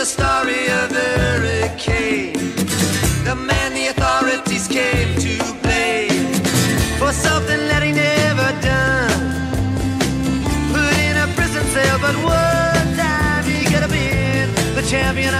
the story of the hurricane. The man the authorities came to blame for something that he never done. Put in a prison cell, but one time he could have been the champion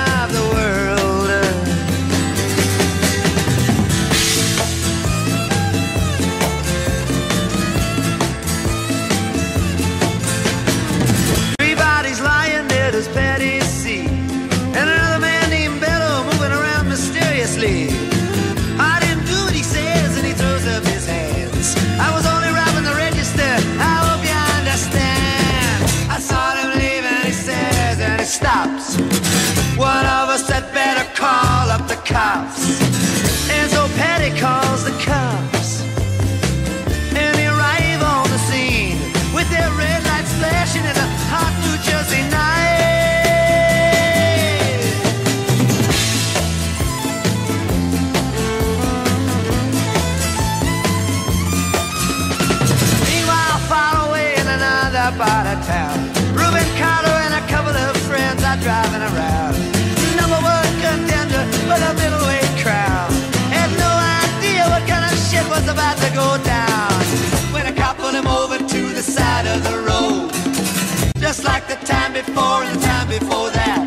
time before time before that.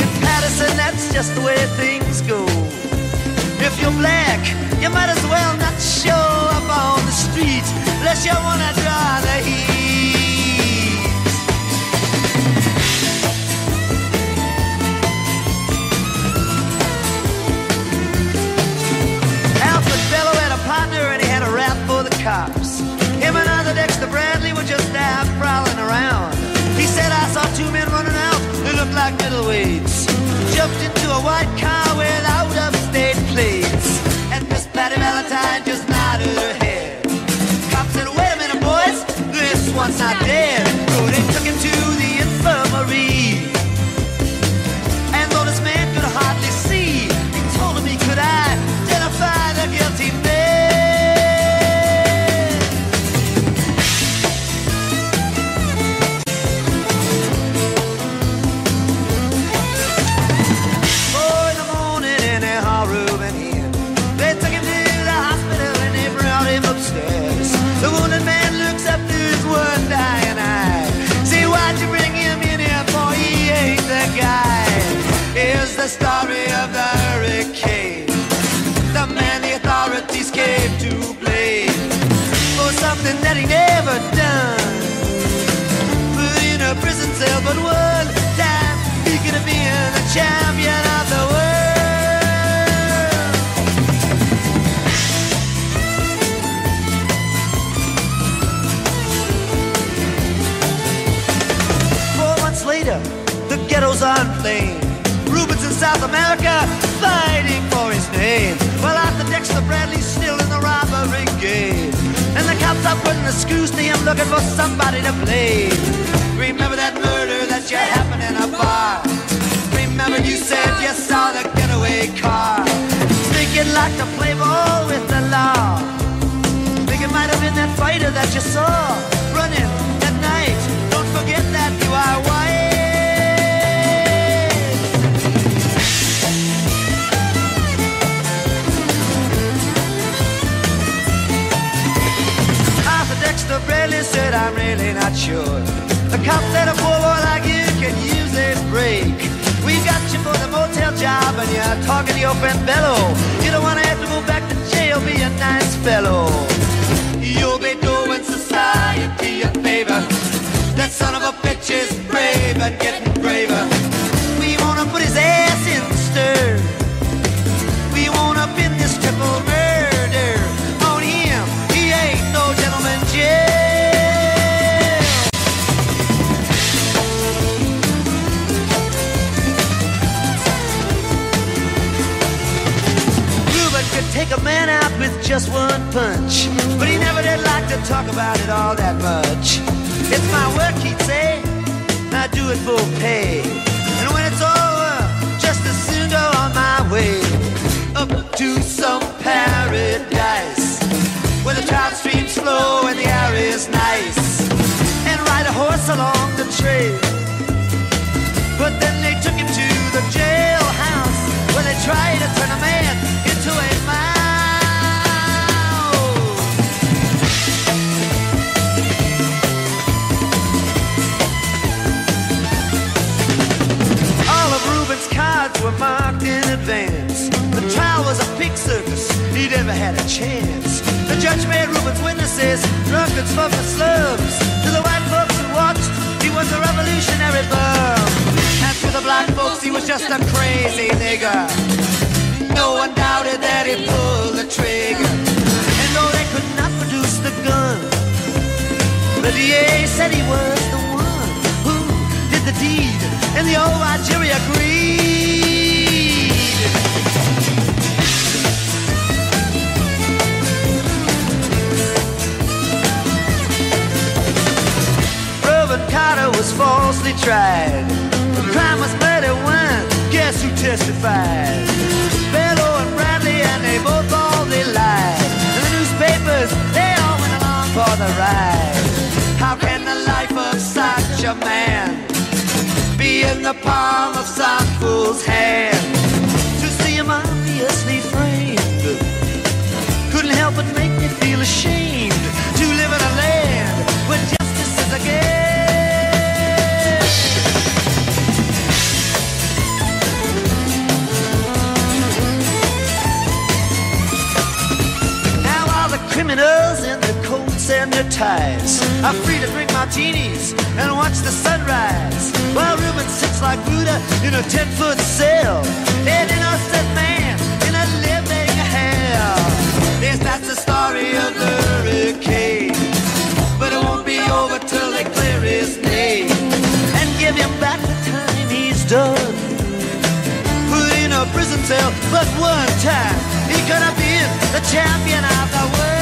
In Paterson, that's just the way things go. If you're black, you might as well not show up on the street unless you wanna draw the heat. Jumped into a white car with out of state plates. And Miss Patty Valentine just nodded her head. Cop said, wait a minute, boys, this one's not dead. Champion of the world. Four months later, the ghetto's on flame. Rubin's in South America fighting for his name. While Arthur Dexter Bradley's still in the robbery game. And the cops are putting the screws to him looking for somebody to blame. Remember that murder that you happened in a bar. Remember you said you saw the getaway car. Think you'd like to play ball with the law. Think it might have been that fighter that you saw running at night. Don't forget that you are white. Dexter Bradley said, I'm really not sure. The cop said a poor boy like you can use a break. Motel job and you're talking to your friend Bello. You don't wanna have to go back to jail, be a nice fellow. You'll be doing society a favor. That son of a bitch is brave and getting just one punch. But he never did like to talk about it all that much. It's my work, he'd say, and I do it for pay. And when it's over, just as soon go on my way. Up to some paradise, where the trout streams flow and the air is nice. And ride a horse along the trail. But then they took him to the jailhouse, where they tried to turn a man never had a chance. The judge made Rubin's witnesses drunkards from the slums. To the white folks who watched, he was a revolutionary bum. And to the black folks, he was just a crazy nigger. No one doubted that he pulled the trigger. And though they could not produce the gun, the DA said he was the one who did the deed. And the old jury agreed. Carter was falsely tried. The crime was murder one. Guess who testified? Bello and Bradley, and they both all they lied. And the newspapers, they all went along for the ride. How can the life of such a man be in the palm of some fool's hand? To see him obviously their ties are free to drink martinis and watch the sunrise while Rubin sits like Buddha in a ten-foot cell, an innocent man in a living hell. Yes, that's the story of the hurricane, but it won't be over till they clear his name and give him back the time he's done. Put in a prison cell, but one time he could have been the champion of the world.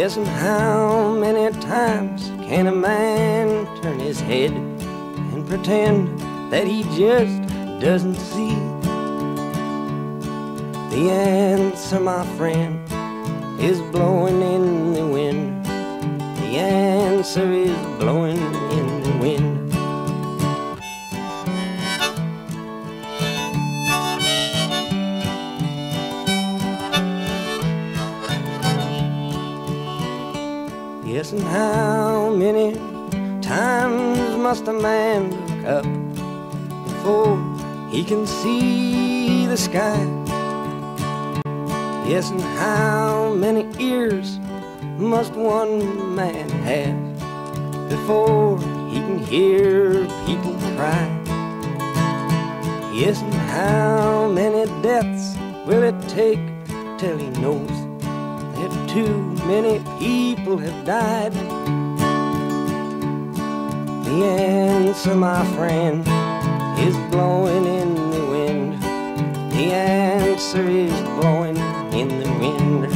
Yes, and how many times can a man turn his head and pretend that he just doesn't see? The answer, my friend, is blowing in the wind. The answer is blowing. can see the sky. Yes, and how many ears must one man have before he can hear people cry? Yes, and how many deaths will it take till he knows that too many people have died? The answer, my friend, is blowing in. The answer is blowing in the wind.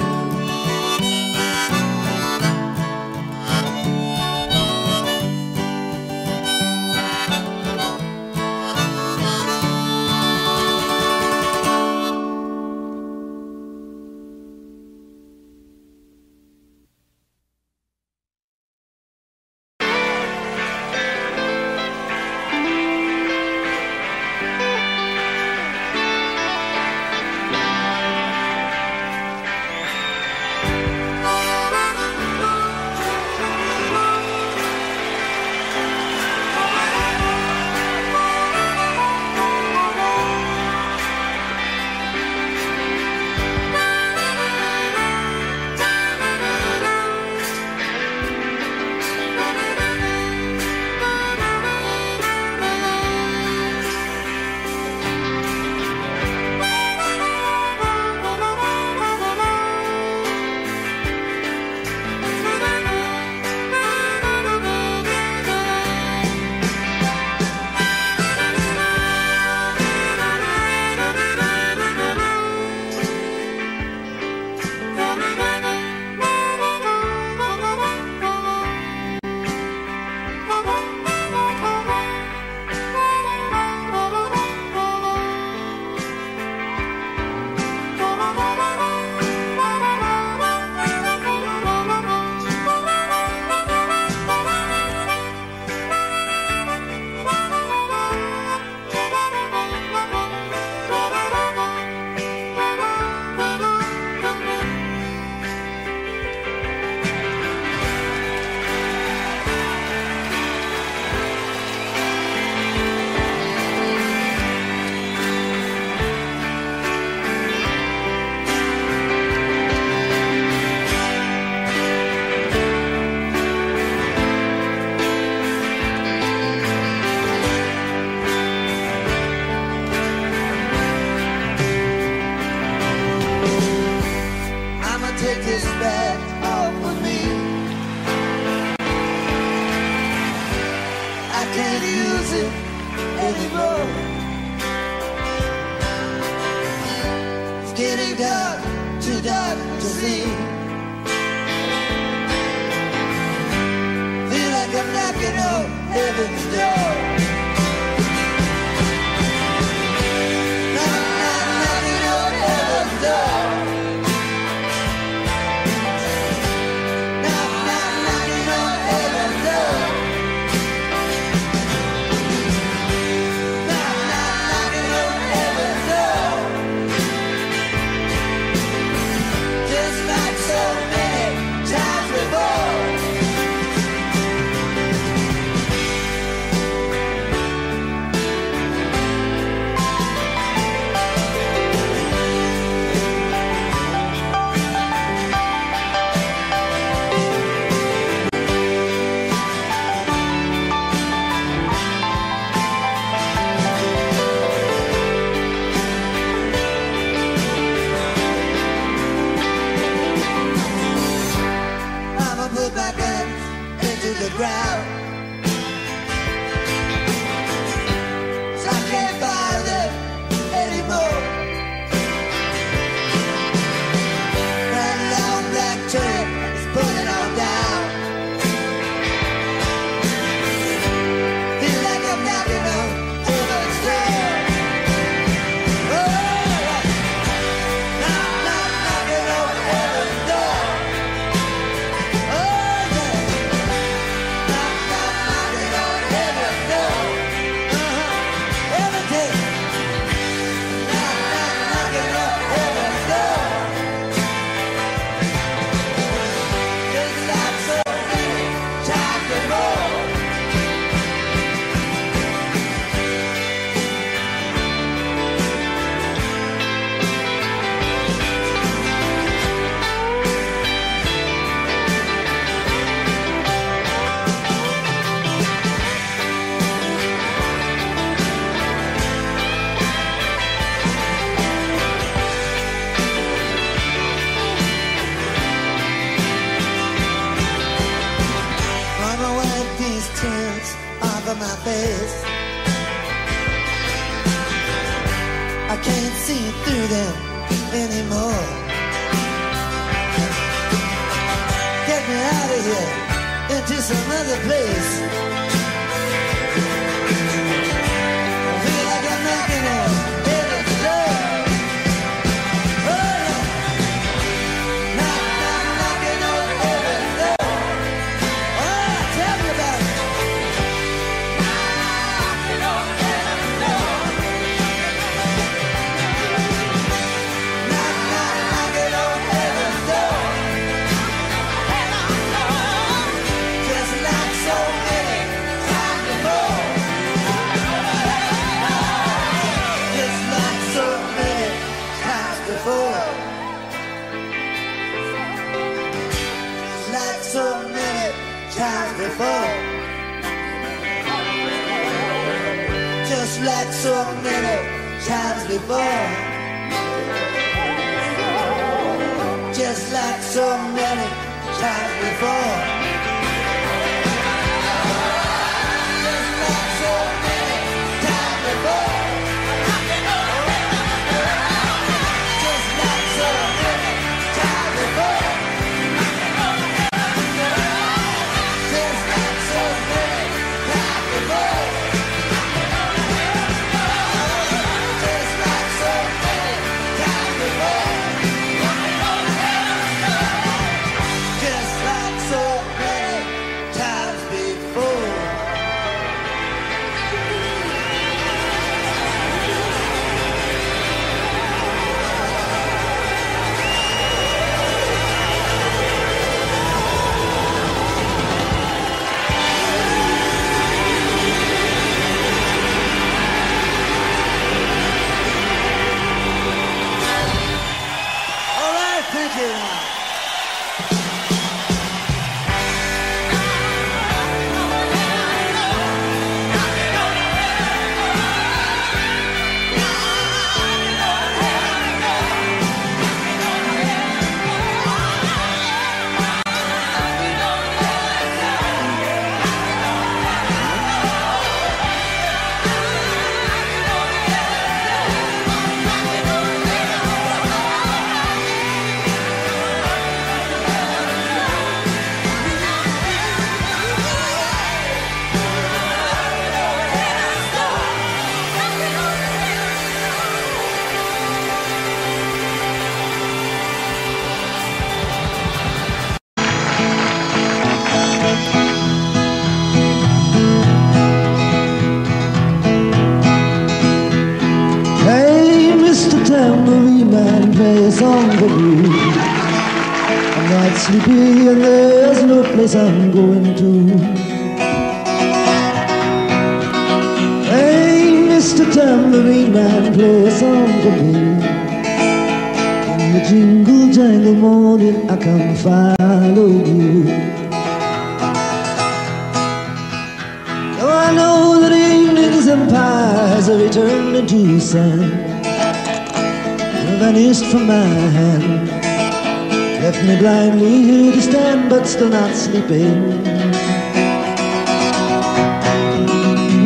Sleeping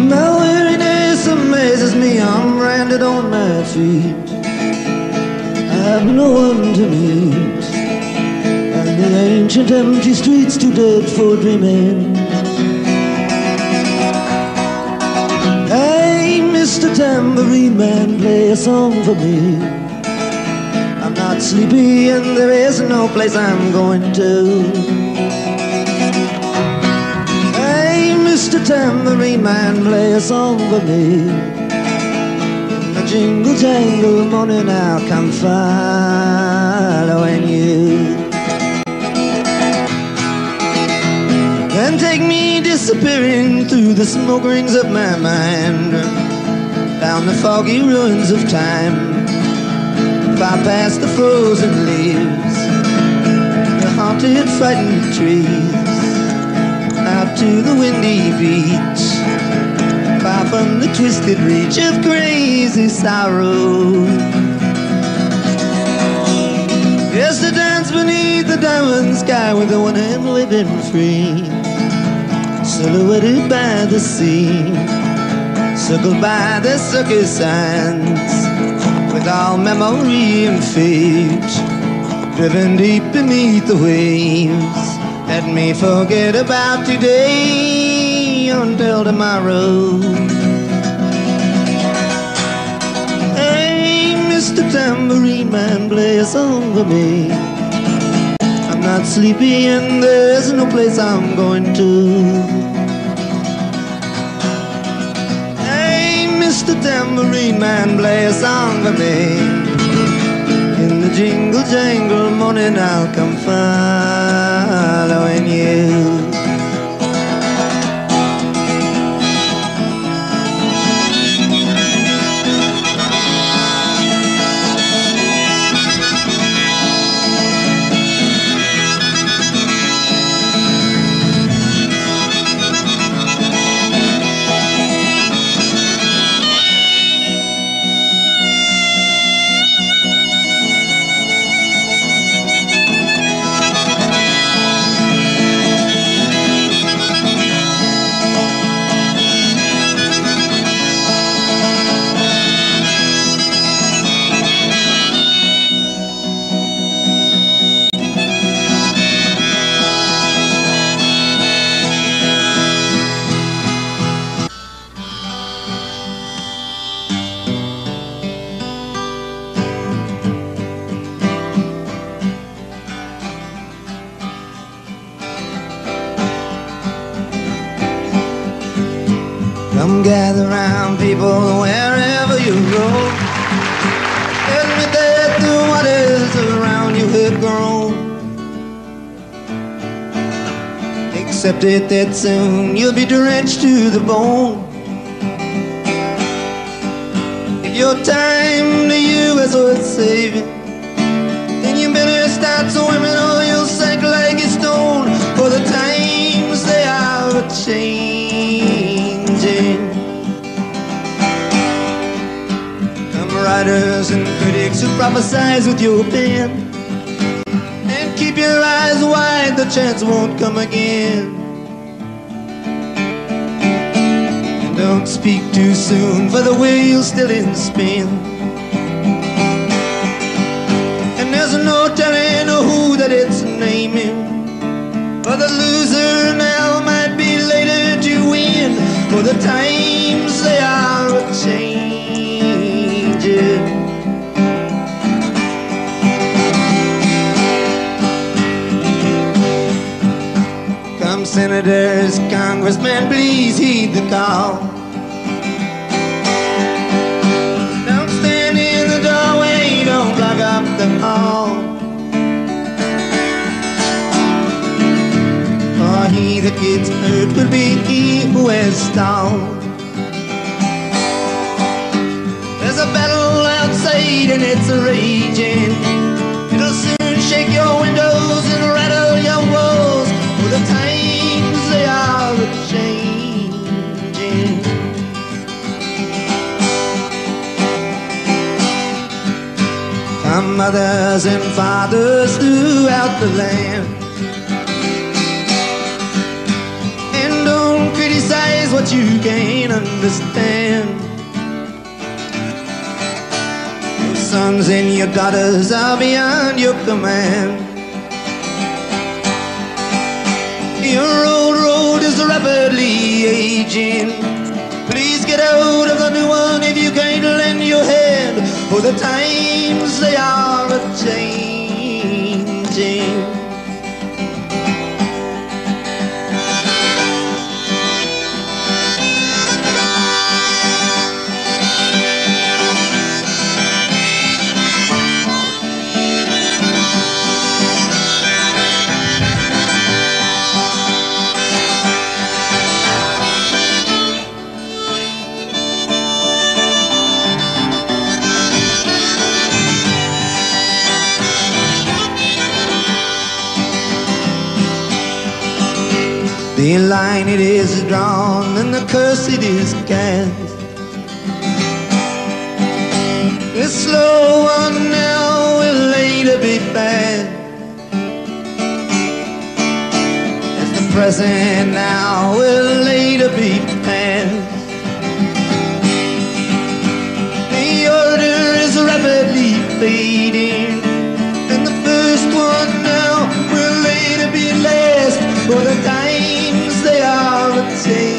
My weariness amazes me I'm branded on my feet I have no one to meet And the ancient empty streets too dead for dreaming Hey, Mr. Tambourine Man, play a song for me I'm not sleepy and there is no place I'm going to. Tambourine Man, play a song for me. The jingle jangle morning I'll come following you. Then take me disappearing through the smoke rings of my mind, down the foggy ruins of time far past the frozen leaves, the haunted, frightened trees, to the windy beach, far from the twisted reach of crazy sorrow. Yes, to dance beneath the diamond sky with the one hand living free, silhouetted by the sea, circled by the circus signs with all memory and fate. Driven deep beneath the waves. Let me forget about today until tomorrow. Hey, Mr. Tambourine Man, play a song for me. I'm not sleepy and there's no place I'm going to. Hey, Mr. Tambourine Man, play a song for me. Jingle jangle morning, I'll come following you. It that soon you'll be drenched to the bone. If your time to you is worth saving, then you better start swimming or you'll sink like a stone. For the times they are changing. Come writers and critics who prophesize with your pen. And keep your eyes wide, the chance won't come again. Don't speak too soon, for the wheel's still in spin. And there's no telling who that it's naming. For the loser now might be later to win. For the times they are. Come senators, congressmen, please heed the call. Stone. There's a battle outside and it's raging. It'll soon shake your windows and rattle your walls. For the times they are changing. Our mothers and fathers throughout the land. Criticize what you can't understand. Your sons and your daughters are beyond your command. Your old road is rapidly aging. Please get out of the new one if you can't lend your hand. For the times they are a changing. The line it is drawn and the curse it is cast. The slow one now will later be fast. As the present now will later be past. The order is rapidly fading, and the first one now will later be last. For the they are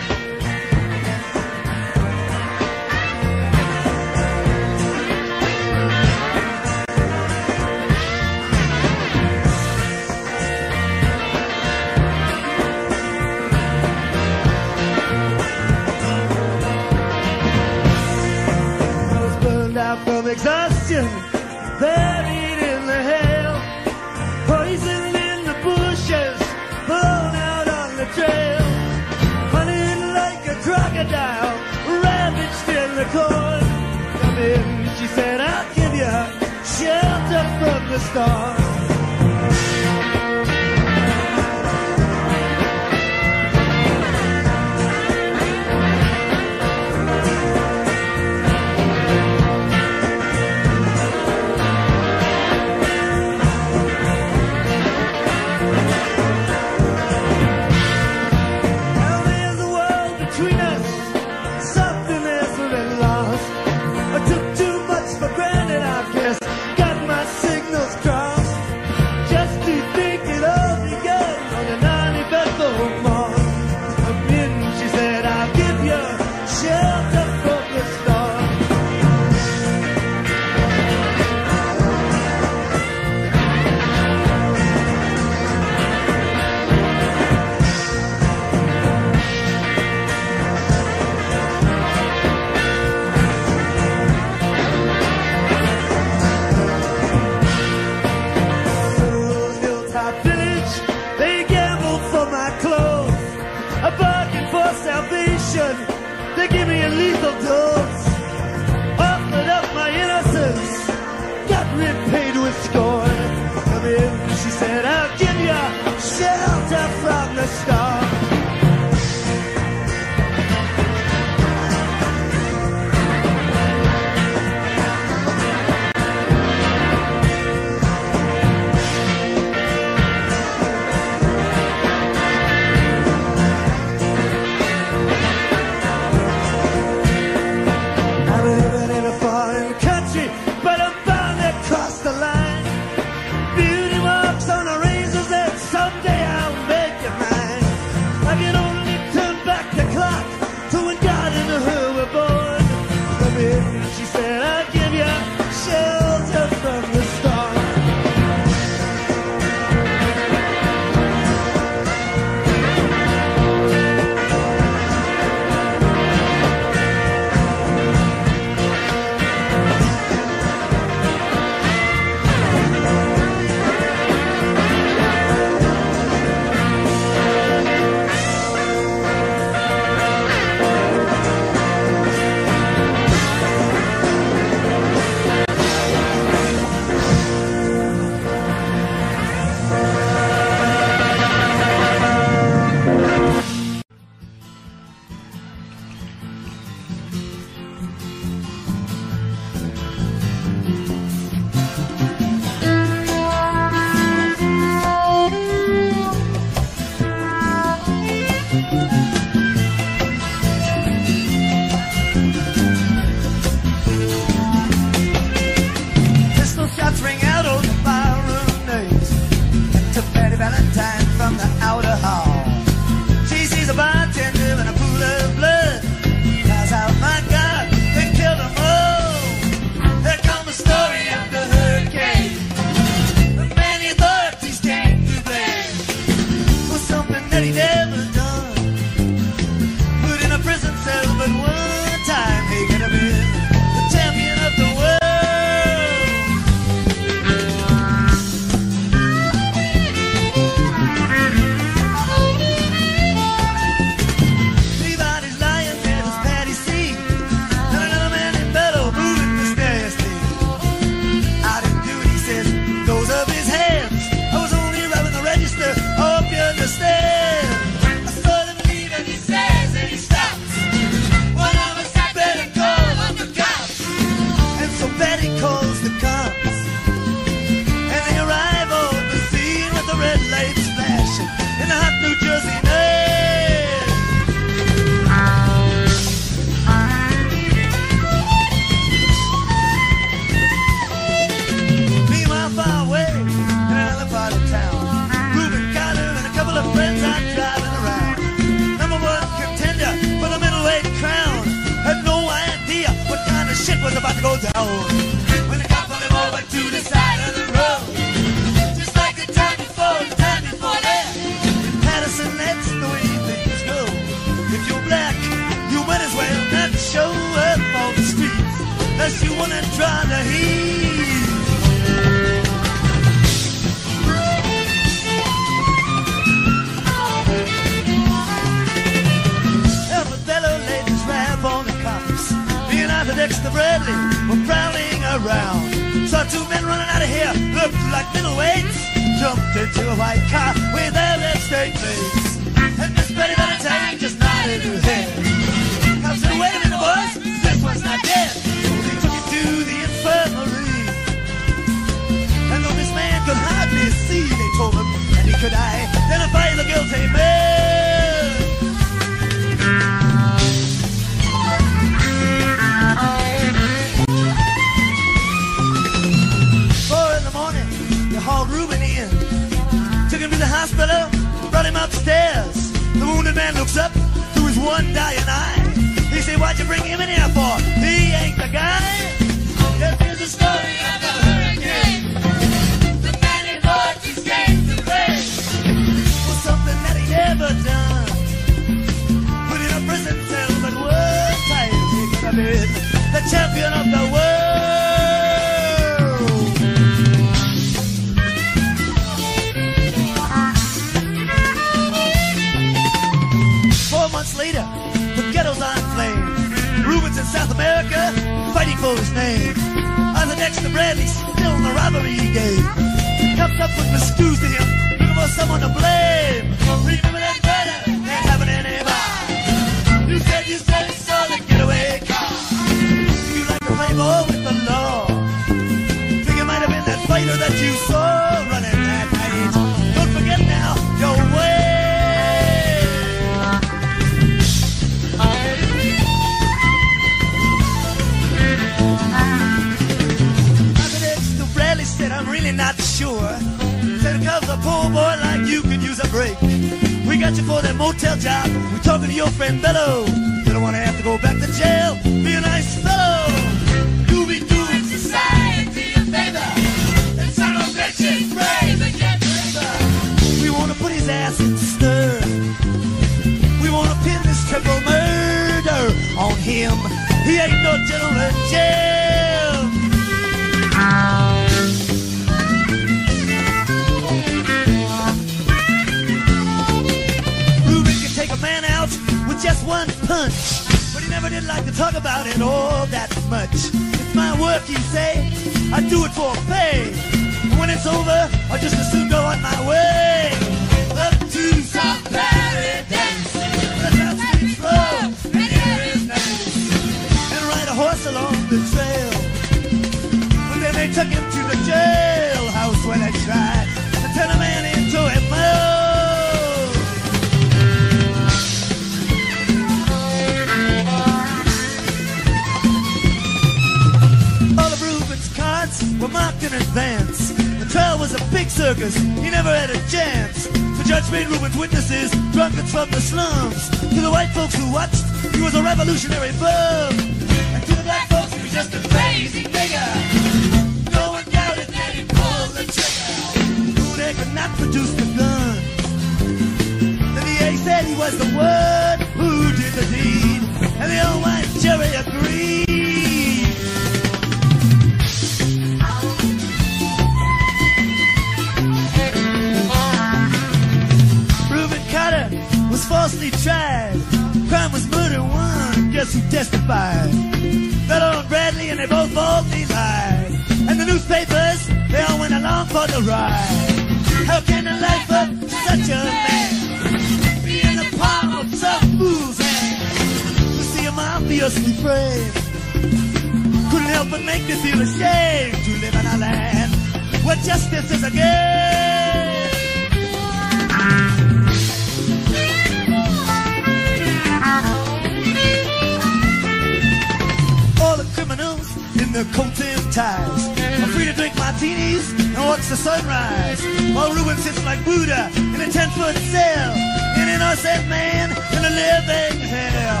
in their coats and ties. I'm free to drink martinis and watch the sunrise. While Rubin sits like Buddha in a ten-foot cell. An innocent man in a living hell.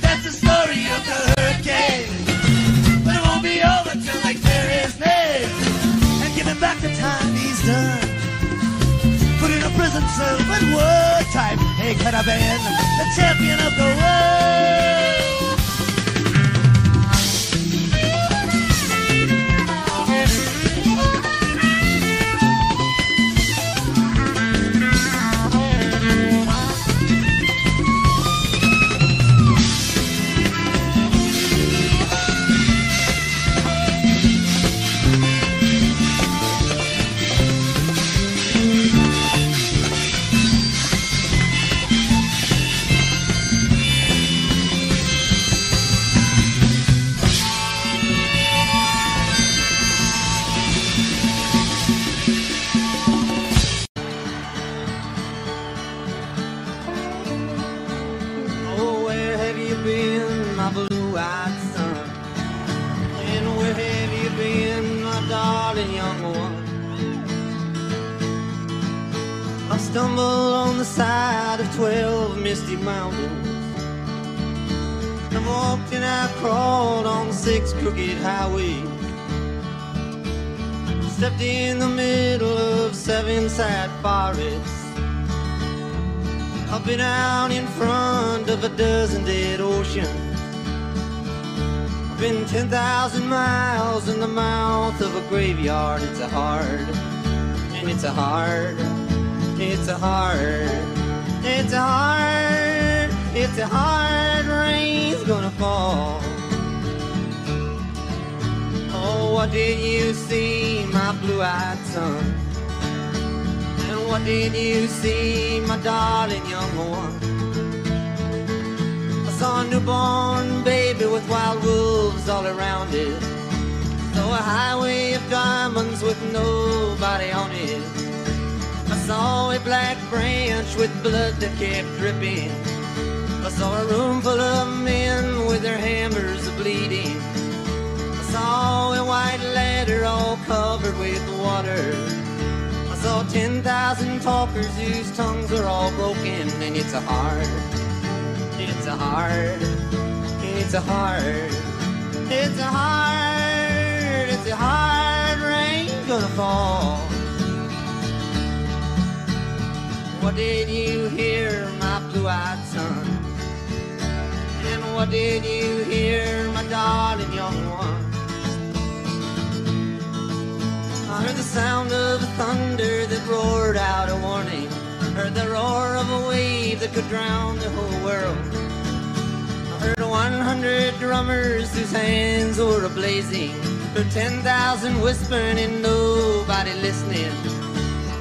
That's the story of the hurricane. But it won't be over till they clear his name. And give him back the time he's done. Put in a prison cell with what type. Hey, could have been the champion of the world. Been out in front of a dozen dead oceans. I've been 10,000 miles in the mouth of a graveyard. It's a hard, and it's a hard, it's a hard, it's a hard, it's a hard rain's gonna fall. Oh, what did you see, my blue-eyed son? And what did you see, my darling one? I saw a newborn baby with wild wolves all around it. Saw a highway of diamonds with nobody on it. I saw a black branch with blood that kept dripping. I saw a room full of men with their hammers bleeding. I saw a white ladder all covered with water. Saw 10,000 talkers whose tongues are all broken, and it's a hard, it's a hard, it's a hard, it's a hard, it's a hard rain gonna fall. What did you hear, my blue-eyed son? And what did you hear, my darling young one? Heard the sound of thunder that roared out a warning. Heard the roar of a wave that could drown the whole world. I heard 100 drummers whose hands were blazing. Heard 10,000 whispering and nobody listening.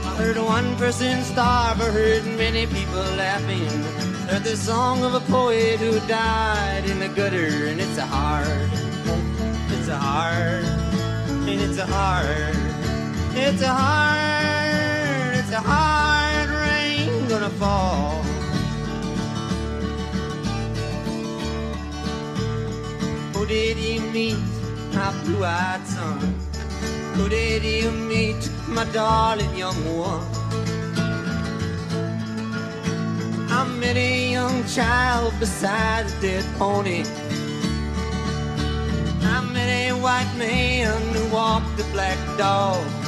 I heard one person starve. I heard many people laughing. Heard the song of a poet who died in the gutter, and it's a hard, it's a hard, and it's a hard. It's a hard, it's a hard rain gonna fall. Who did you meet, my blue-eyed son? Who did you meet, my darling young one? I met a young child beside a dead pony. I met a white man who walked a black dog.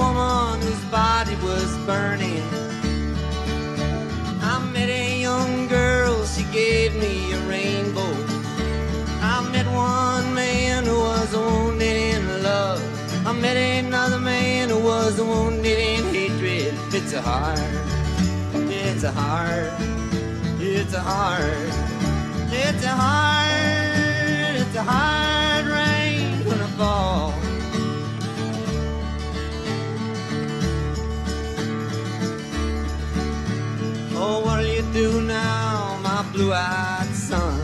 Woman whose body was burning. I met a young girl, she gave me a rainbow. I met one man who was wounded in love. I met another man who was wounded in hatred. It's a hard, it's a hard, it's a hard, it's a hard, it's a hard rain gonna fall. Oh, what'll you do now, my blue-eyed son?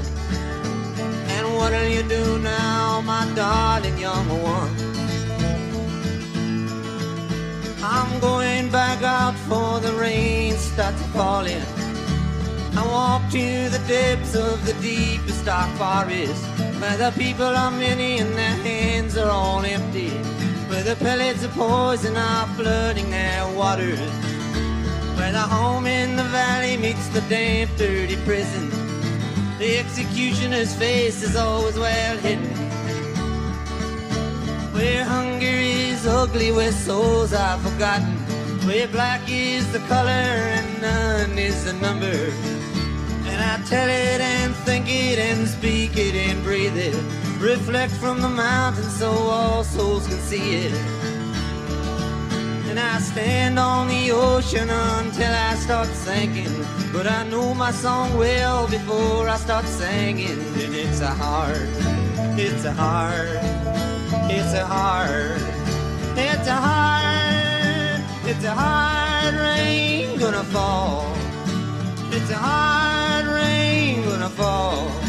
And what'll you do now, my darling young one? I'm going back out for the rain starts falling. I walk to the depths of the deepest dark forest, where the people are many and their hands are all empty, where the pellets of poison are flooding their waters. Where the home in the valley meets the damp, dirty prison. The executioner's face is always well hidden. Where hunger is ugly, where souls are forgotten. Where black is the color and none is the number. And I tell it and think it and speak it and breathe it. Reflect from the mountain so all souls can see it. And I stand on the ocean until I start sinking. But I know my song well before I start singing. And it's a heart, it's a heart, it's a heart, it's a heart, it's a hard rain gonna fall. It's a hard rain gonna fall.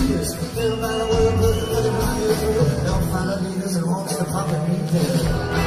years. Been about a world, but another years. Don't follow me, cause it won't stop popping me there.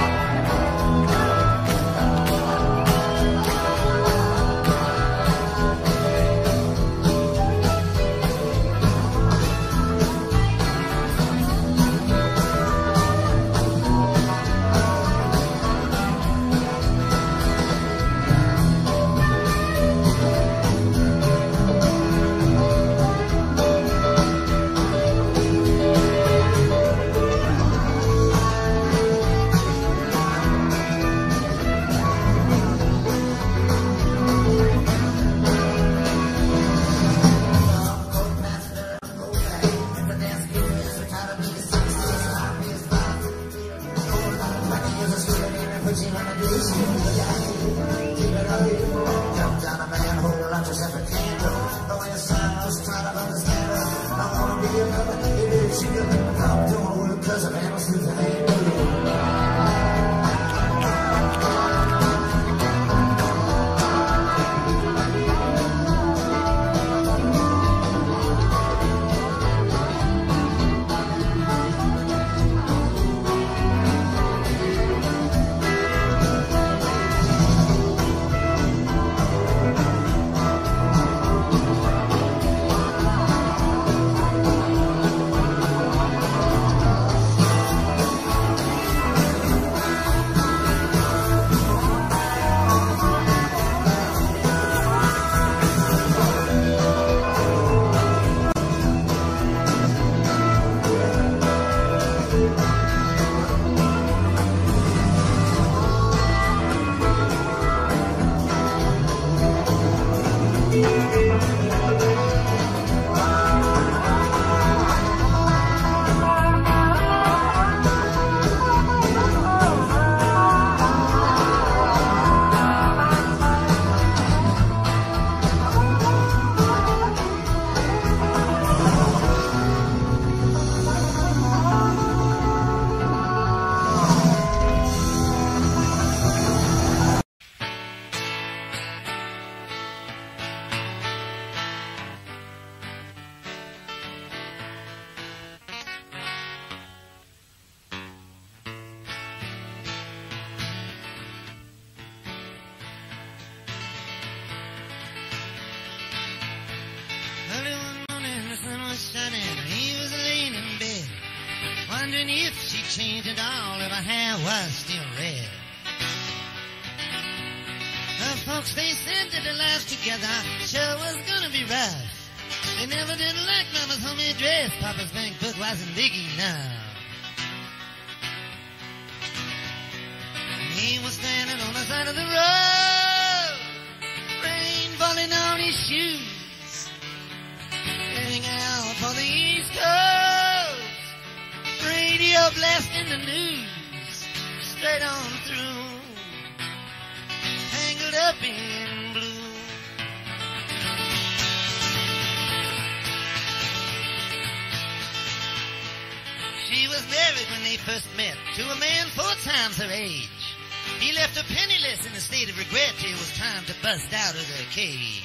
Bust out of the cage.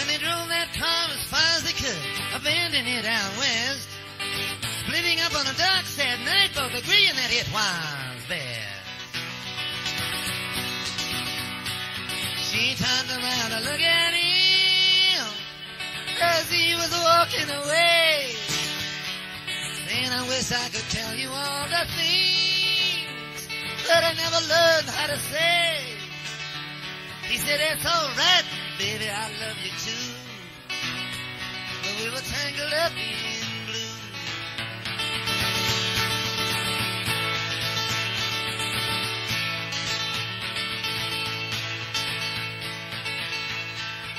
And they drove that car as far as they could, abandoning it out west. Splitting up on the docks that night, both agreeing that it was best. She turned around to look at him as he was walking away. Saying, I wish I could tell you all I never learned how to say. He said, it's alright, baby, I love you too. But we were tangled up in blue.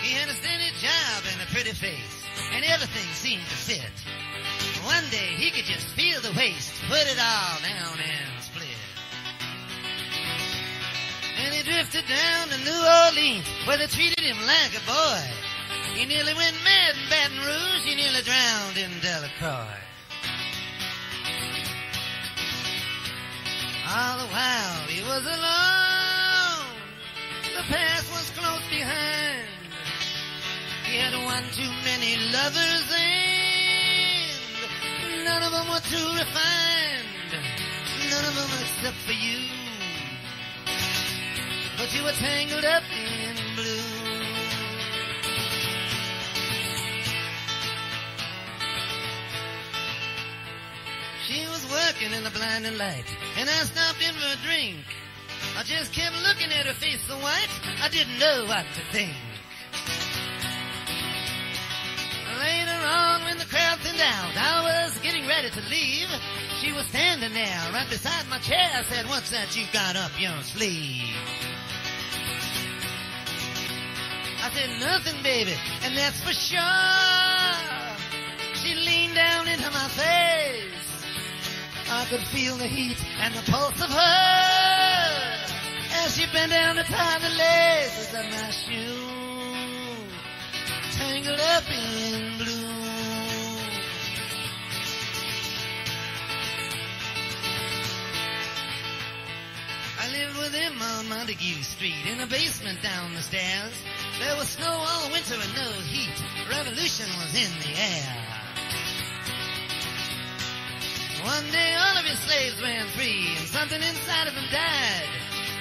He had a steady job and a pretty face, and everything seemed to fit. Orleans, where they treated him like a boy. He nearly went mad in Baton Rouge, he nearly drowned in Delacroix. All the while he was alone, the past was close behind. He had one too many lovers and none of them were too refined. None of them except for you. But you were tangled up in Working in the blinding light, and I stopped in for a drink. I just kept looking at her face so white, I didn't know what to think. Later on, when the crowd thinned out, I was getting ready to leave. She was standing there right beside my chair. I said, What's that you got up your sleeve? I said, Nothing, baby, and that's for sure. She leaned down into my face. I could feel the heat and the pulse of her as she bent down to tie the laces of my shoe, tangled up in blue. I lived with him on Montague Street in a basement down the stairs. There was snow all winter and no heat. Revolution was in the air. One day all of his slaves ran free and something inside of him died.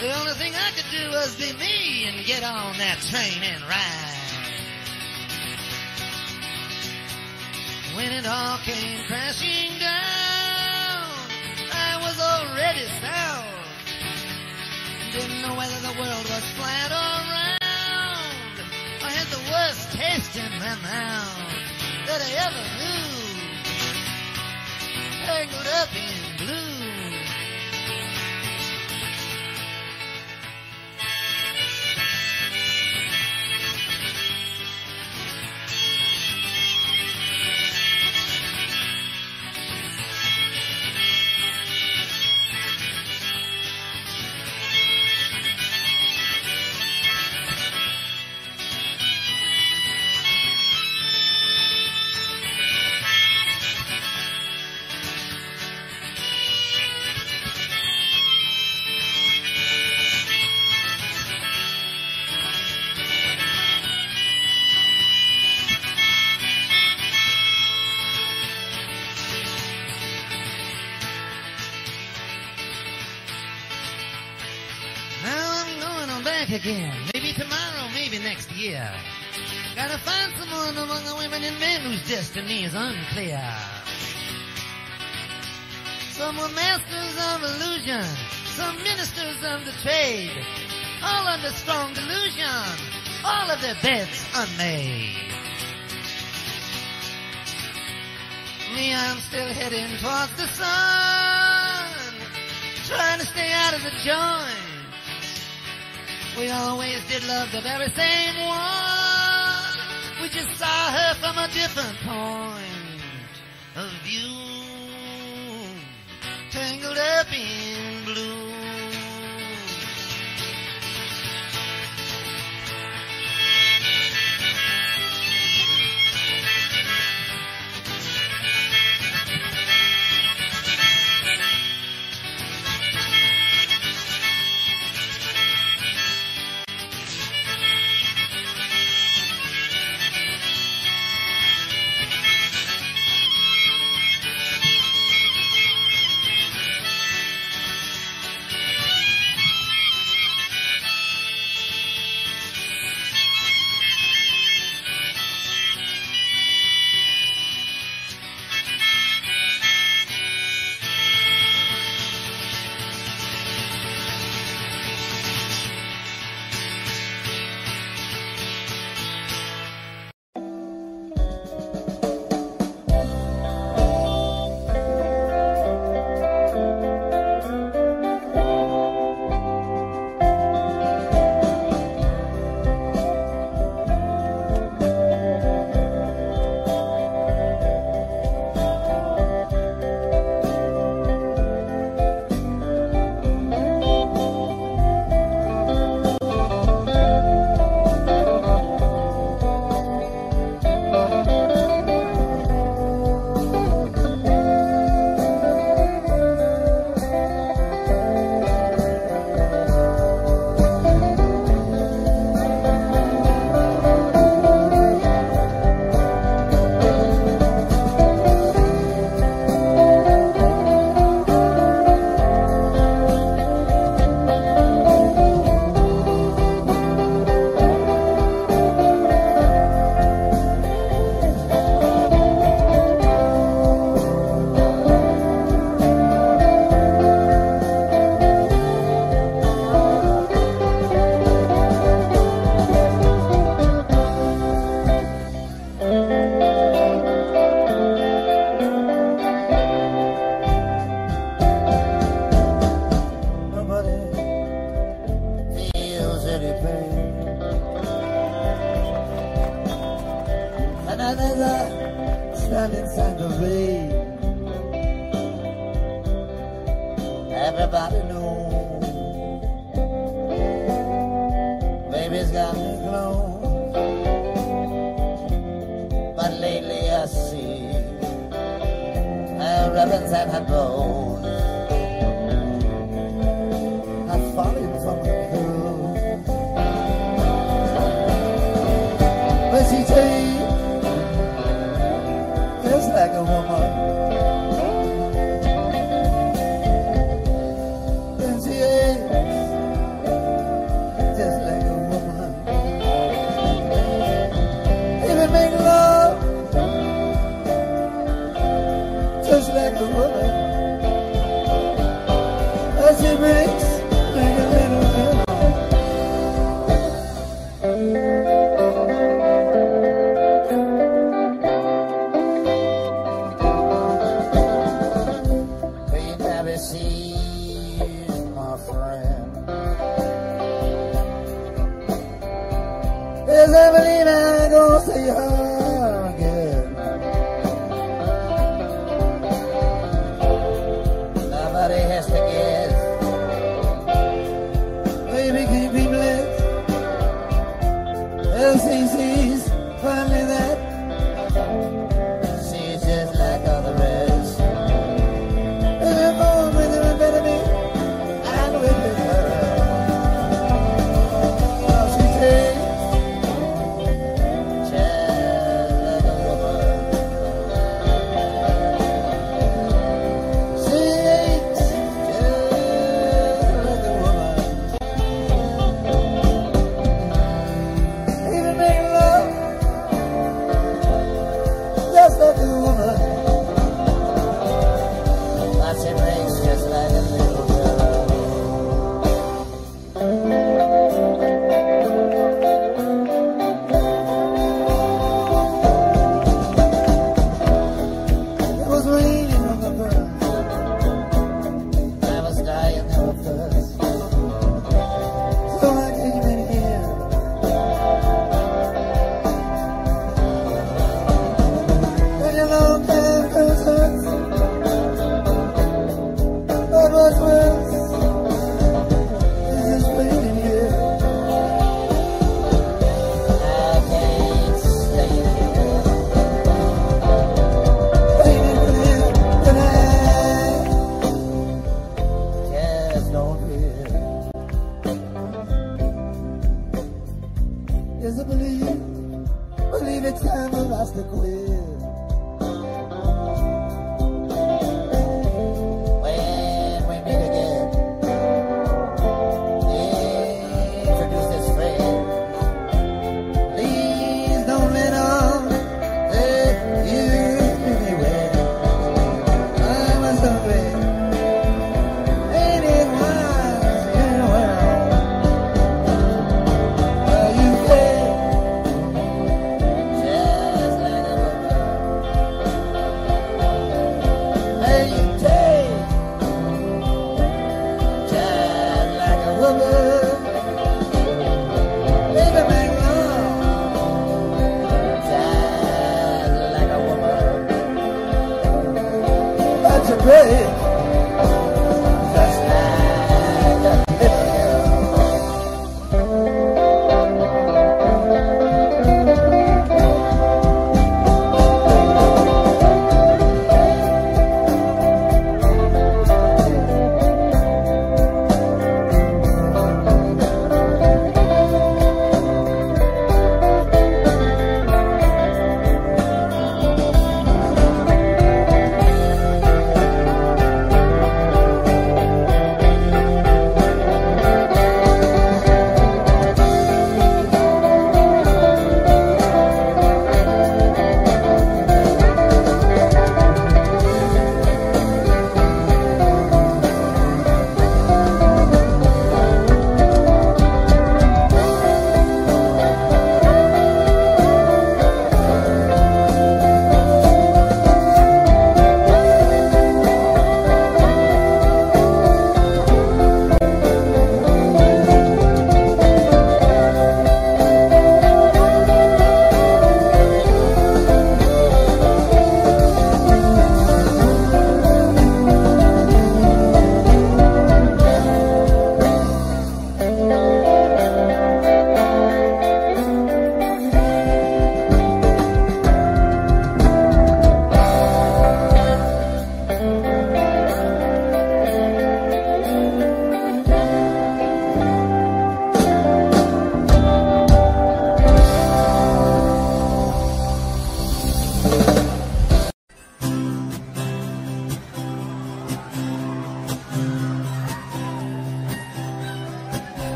The only thing I could do was be me and get on that train and ride. When it all came crashing down, I was already sound. Didn't know whether the world was flat or round. I had the worst taste in my mouth that I ever knew tangled up in blue. Some ministers of the trade, all under strong delusion, all of their beds unmade. Me, I'm still heading towards the sun, trying to stay out of the joint. We always did love the very same one. We just saw her from a different point of view. Tangled up in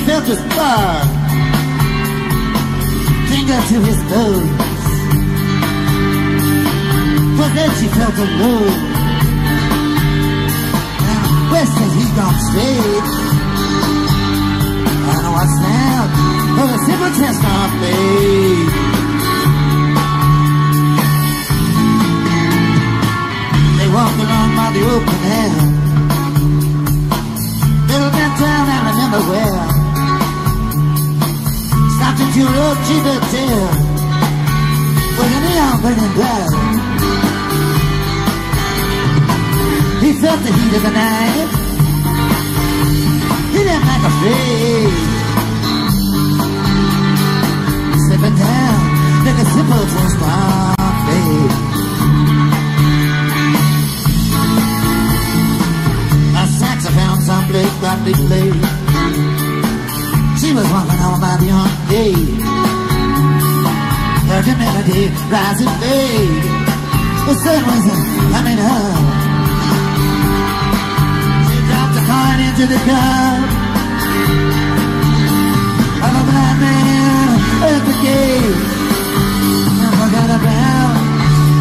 he felt his bar. Finger to his nose. But then she felt a load. And West says he's gone straight. I know what's now. For the simple test on me. They walked along by the open air. Little bit down, I remember where. Stopped into a old cheap hotel. With a neon burning bright. He felt the heat of the night. He didn't like a afraid. Slipping down like a simple on fade. A saxophone someplace brightly played. She was walking on by the arcade. Heard the melody rise and fade. The sun was coming up. She dropped the coin into the cup. Of a blind man at the gate. I forgot about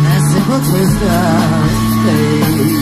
that simple twist of fate.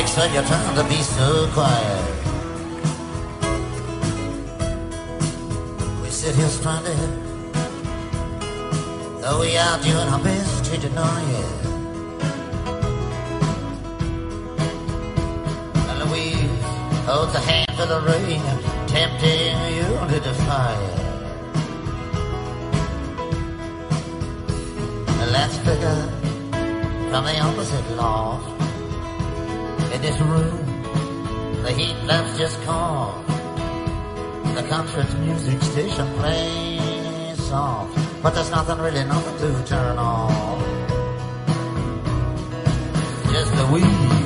The paychecks when you're trying to be so quiet. We sit here stranded, though we are doing our best to deny it. And Louise holds a handful of the rain, tempting you to defy it. Let's figure from the opposite loft. This room, the heat lamps just caught. The conference music station plays soft, but there's nothing really, nothing to turn on. Just the weed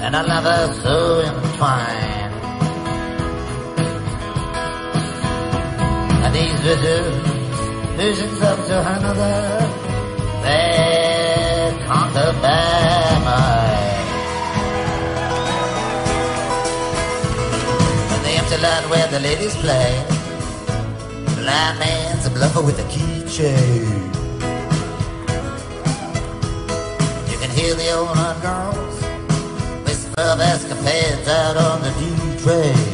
and a lover so entwined. And these visions visions of another conquer by mind. In the empty lot where the ladies play, blind man's a bluffer with a keychain. You can hear the older girls whisper of escapades out on the D train.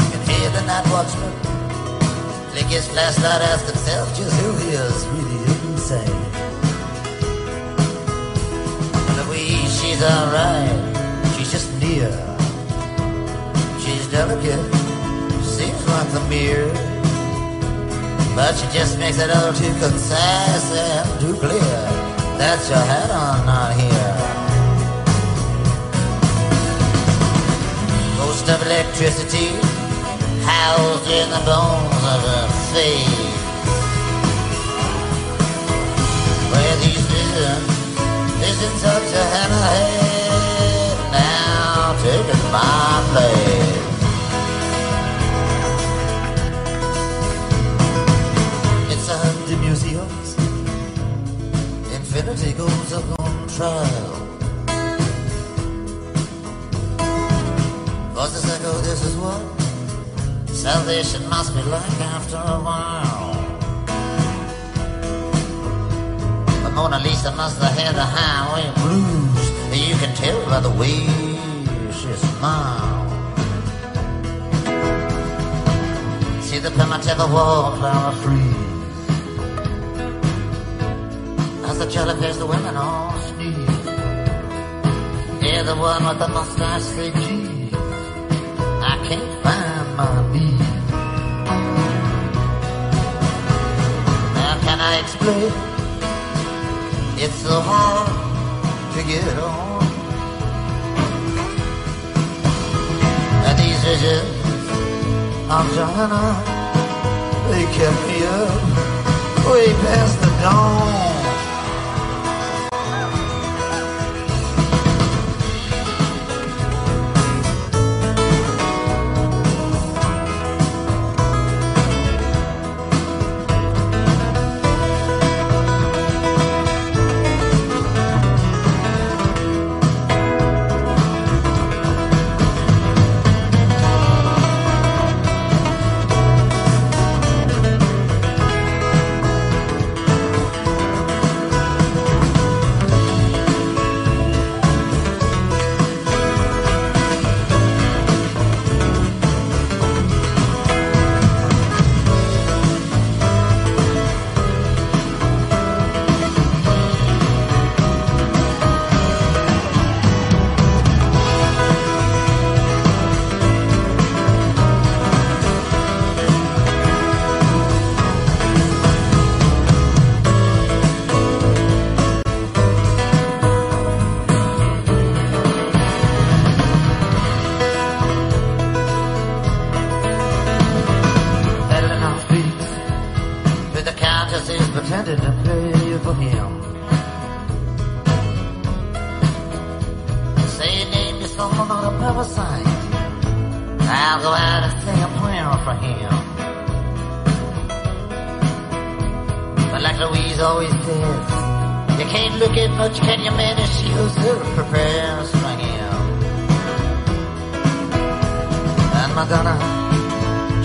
You can hear the night watchman flick his flashlight, ask himself just who he is she's alright, she's just near. She's delicate, seems like the mirror. But she just makes it all too concise and too clear. That's your hat on not here. Ghost of electricity housed in the bones of a faith. Visions of Johanna now my place. Museums, infinity goes up on trial. Voices echo, this is what Salvation must be like after a while. Mona Lisa must have had the highway blues. You can tell by the way she smiles. See the primitive wallflower freeze. As the jellyfish, the women all sneeze. Yeah, the one with the mustache say, gee, I can't find my beat. How can I explain? It's so hard to get on. And these visions of Johanna, they kept me up way past the dawn. Madonna,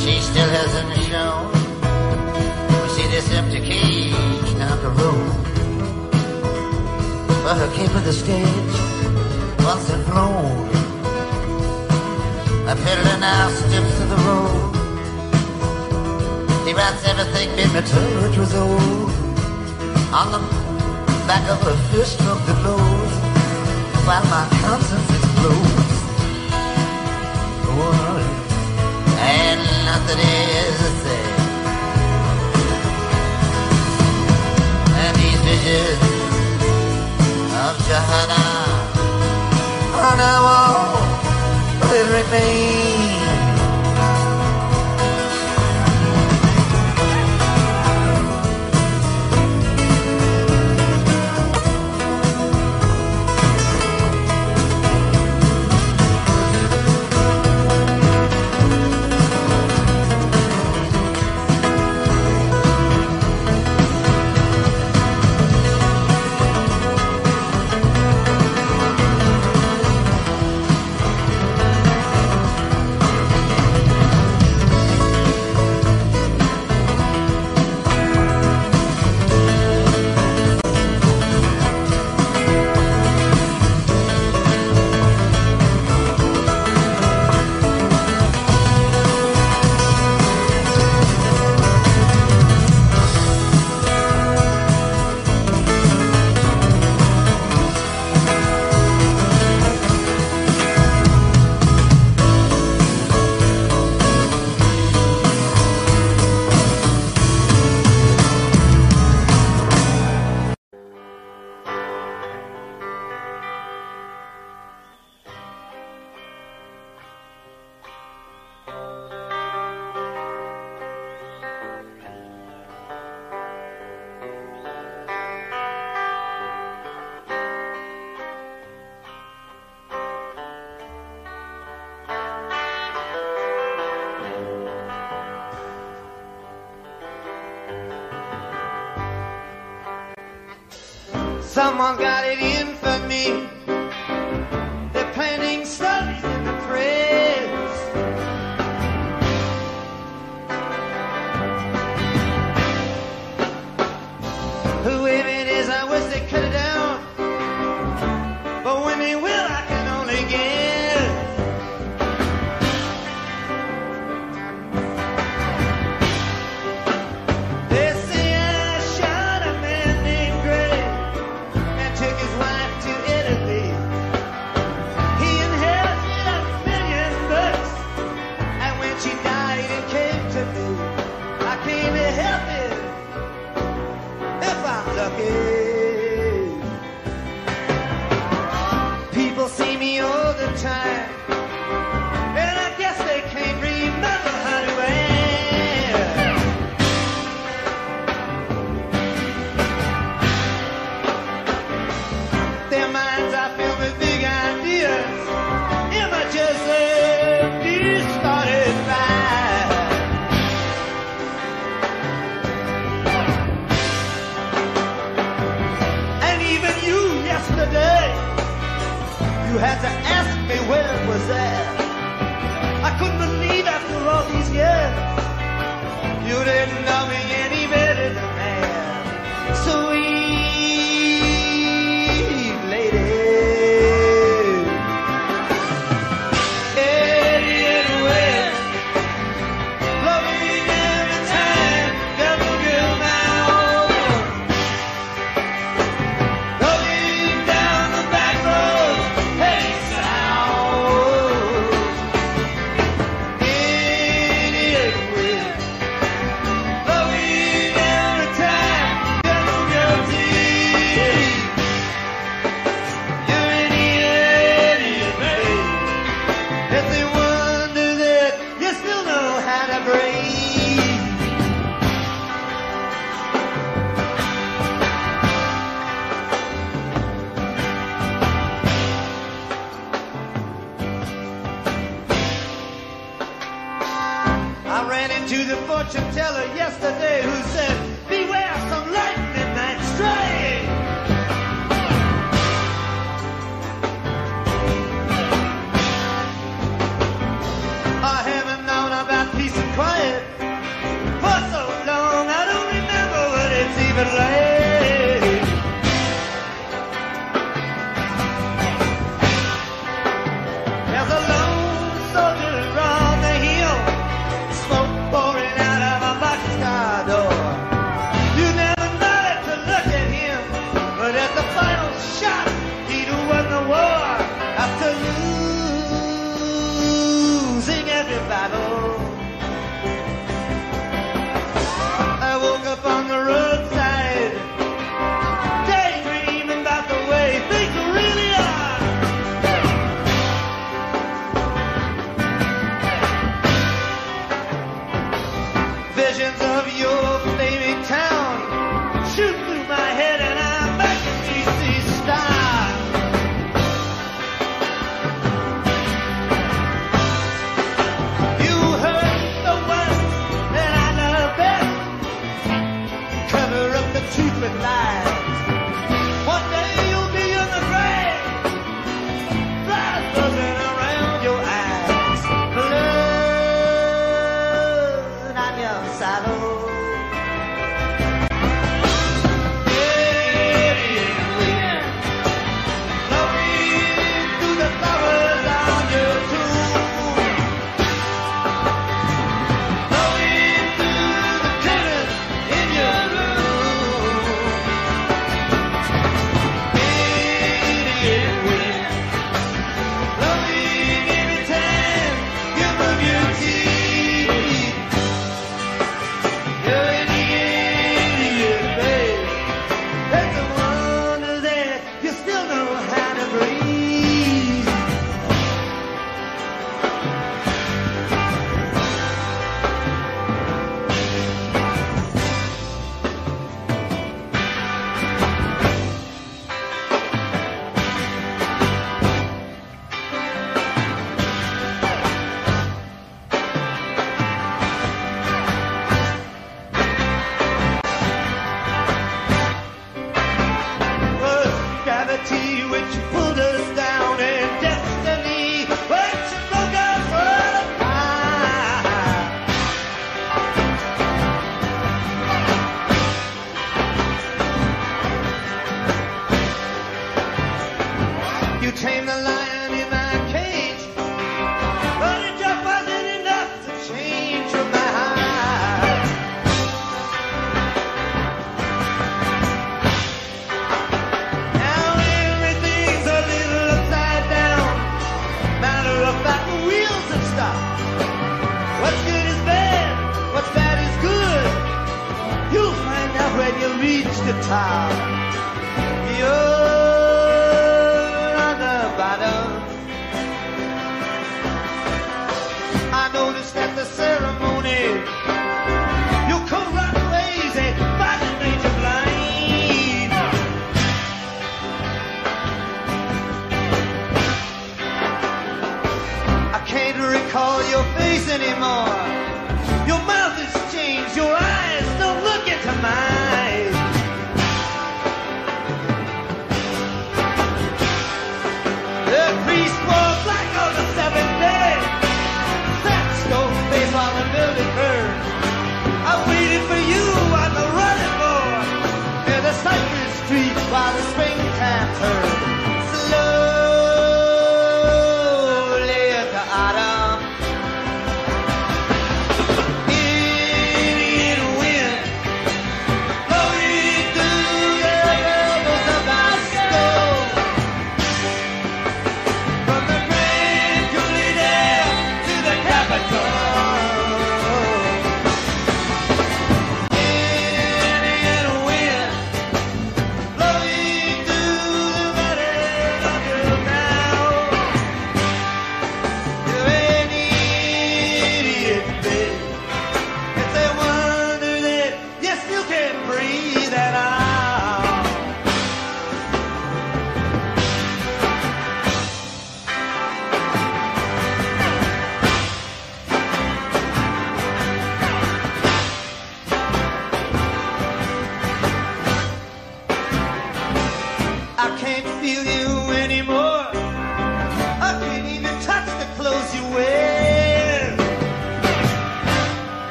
she still hasn't shown. We see this empty cage down the road. But her cape of the stage once had flown. A peddler now steps to the road. He writes everything been returned which was old. On the back of a fist from the blows, while my conscience explodes. and nothing is the same. And these visions of Johanna, on our wall, they remain.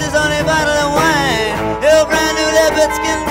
kisses on a bottle of wine. Oh, brand new leopard skin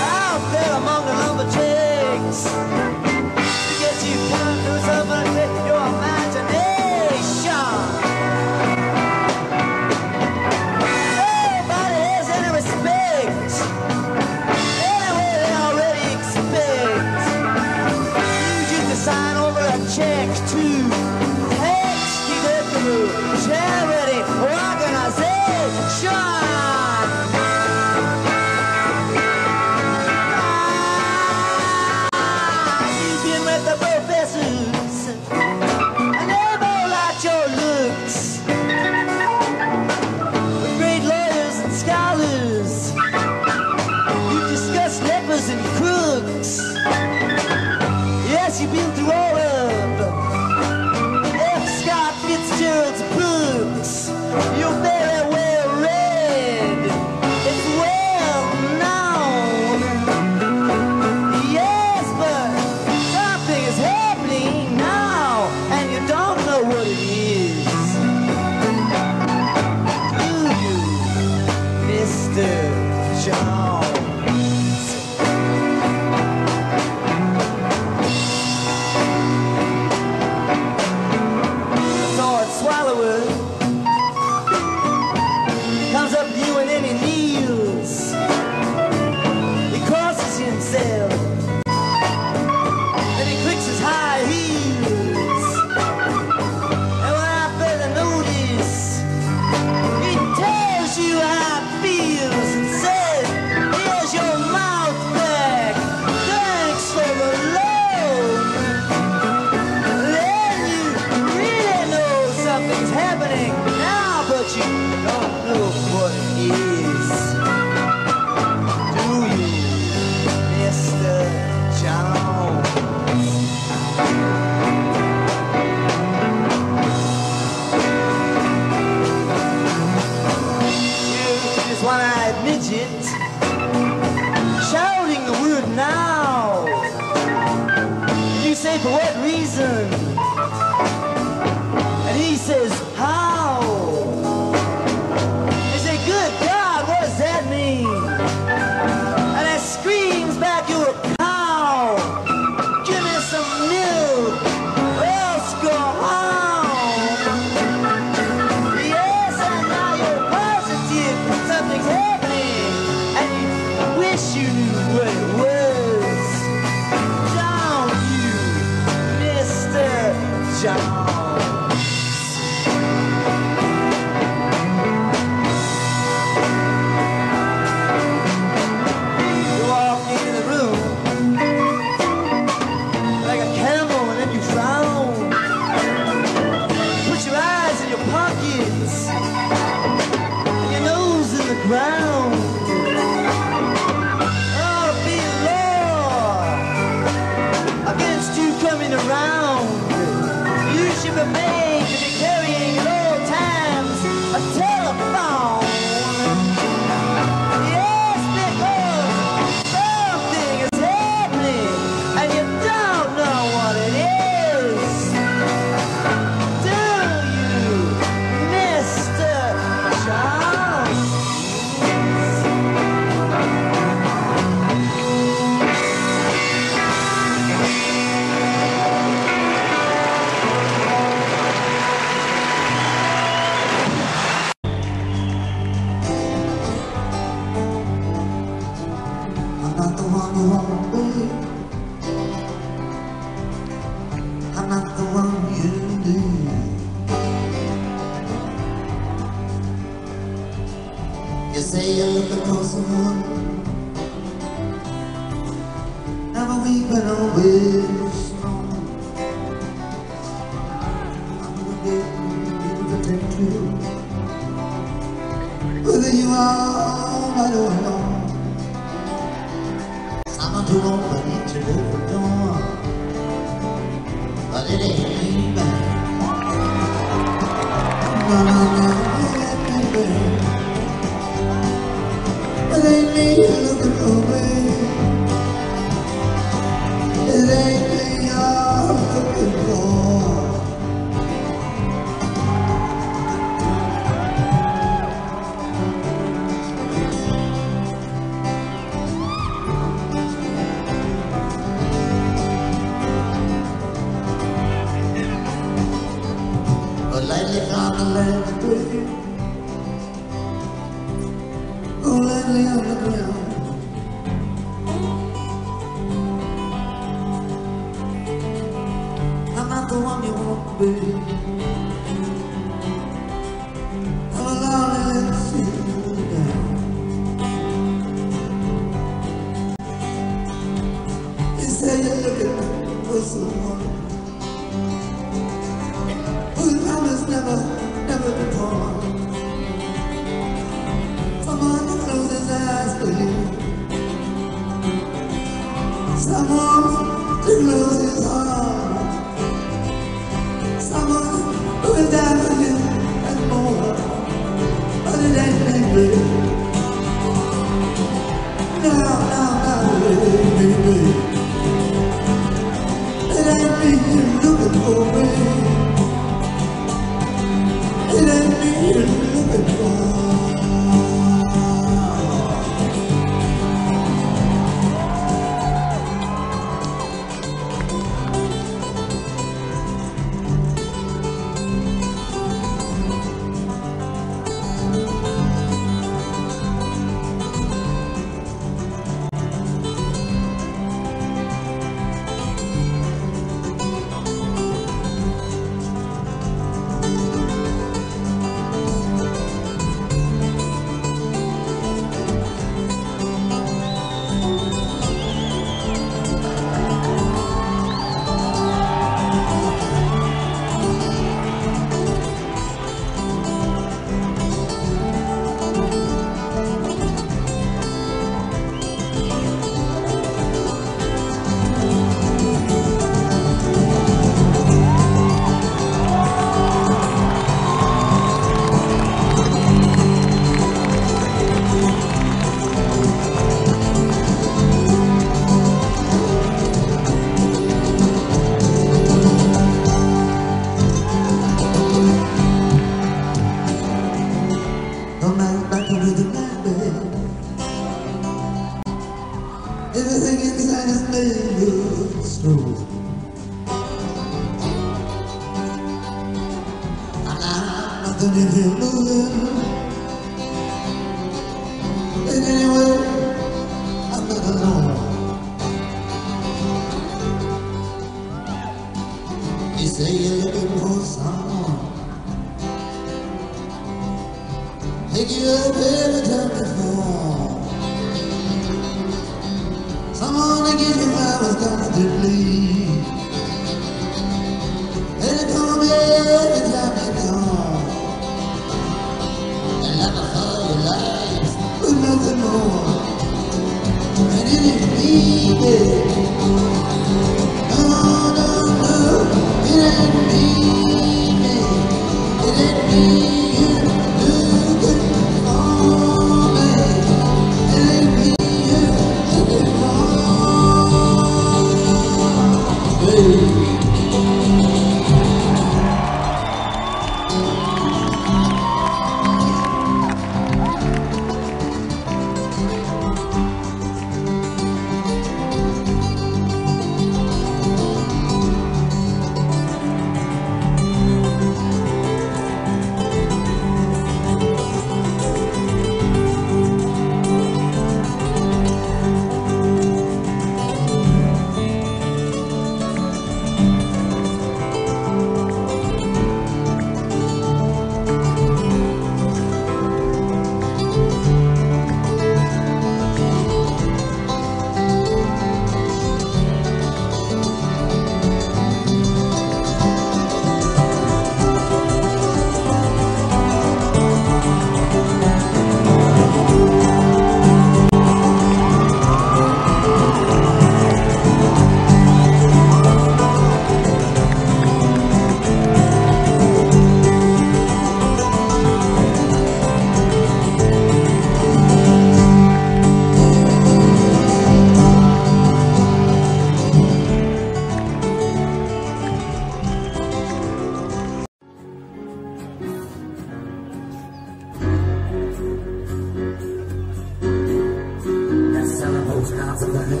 It's not for me.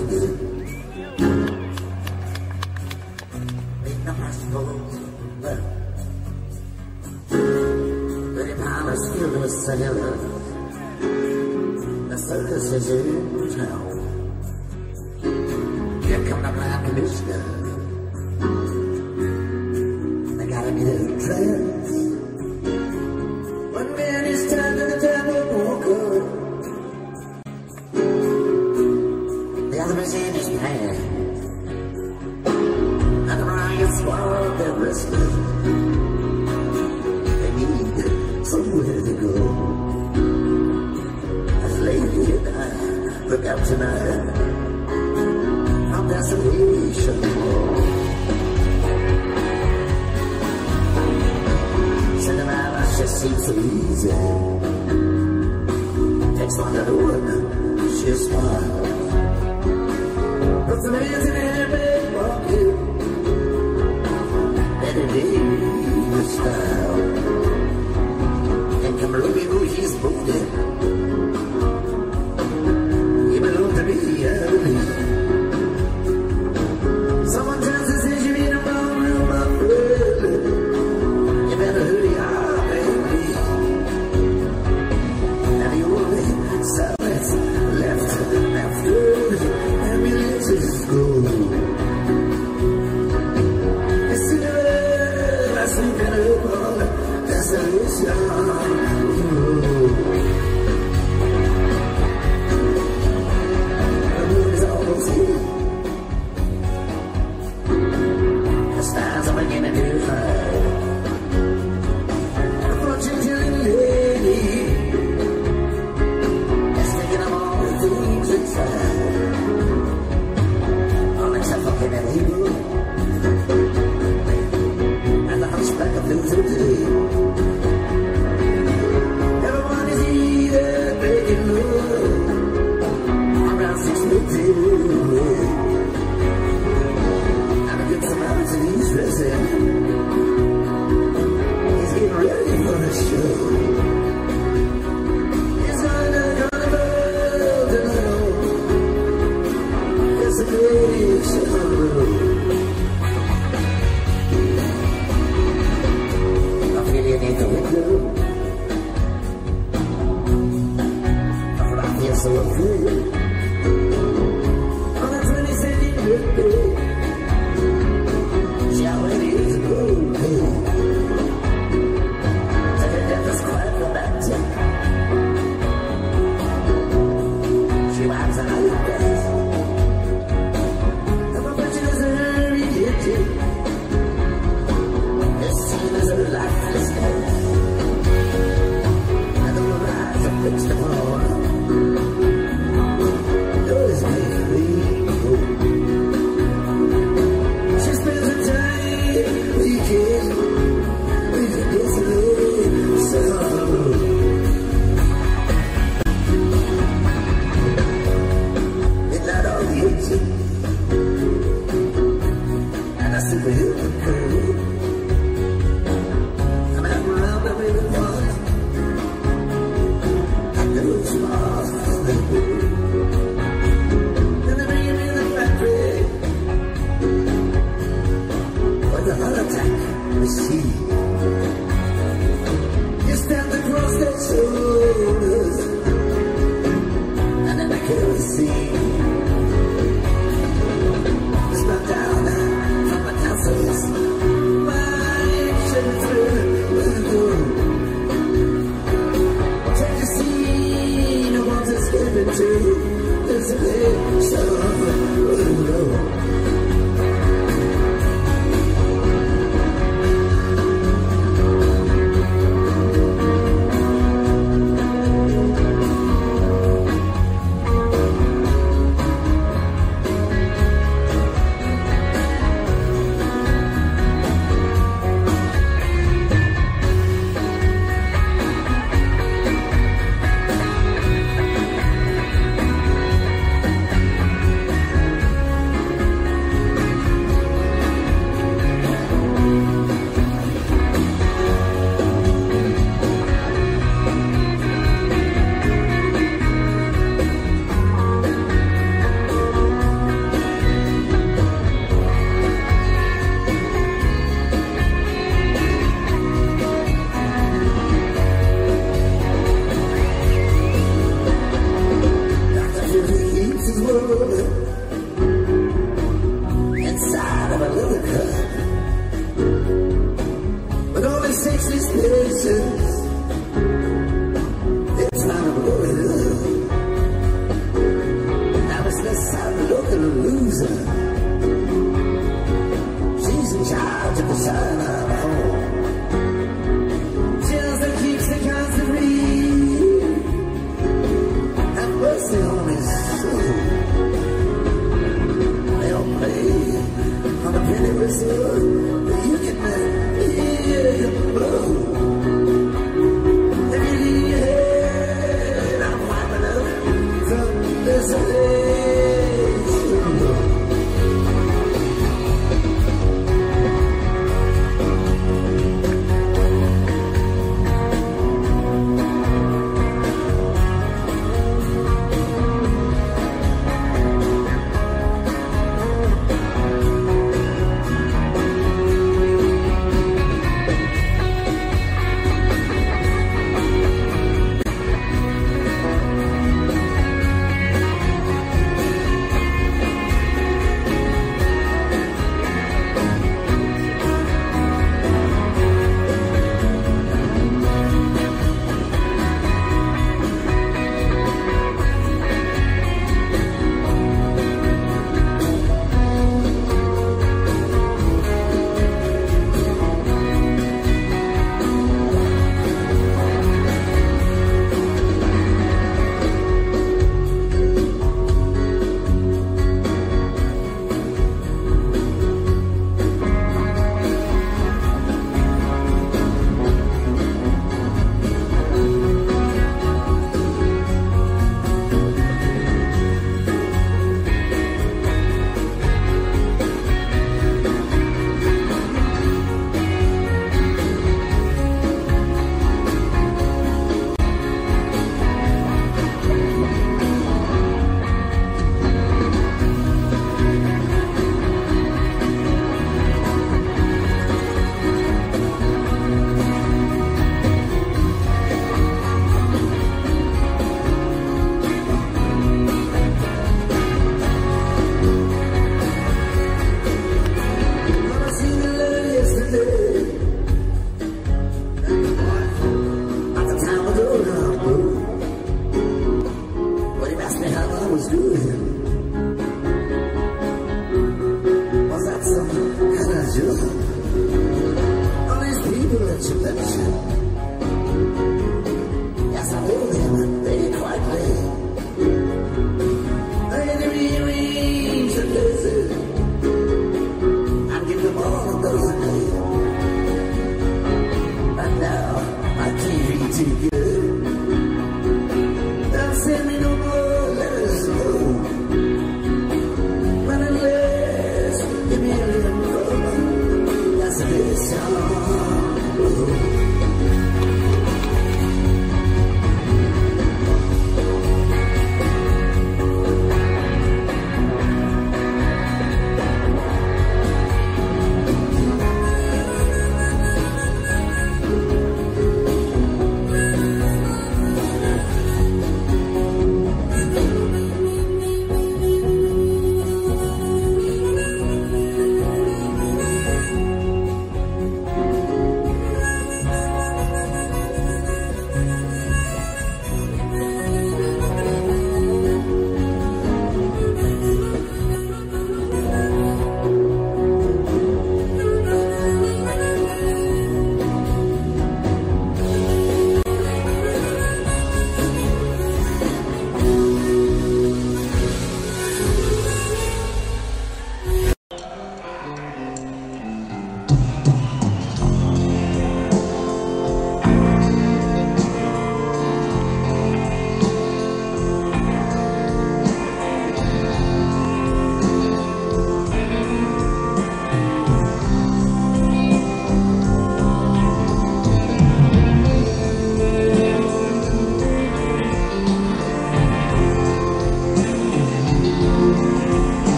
Make no hospitals, but but if I was still a sailor, the circus is in town. Here come the prime minister.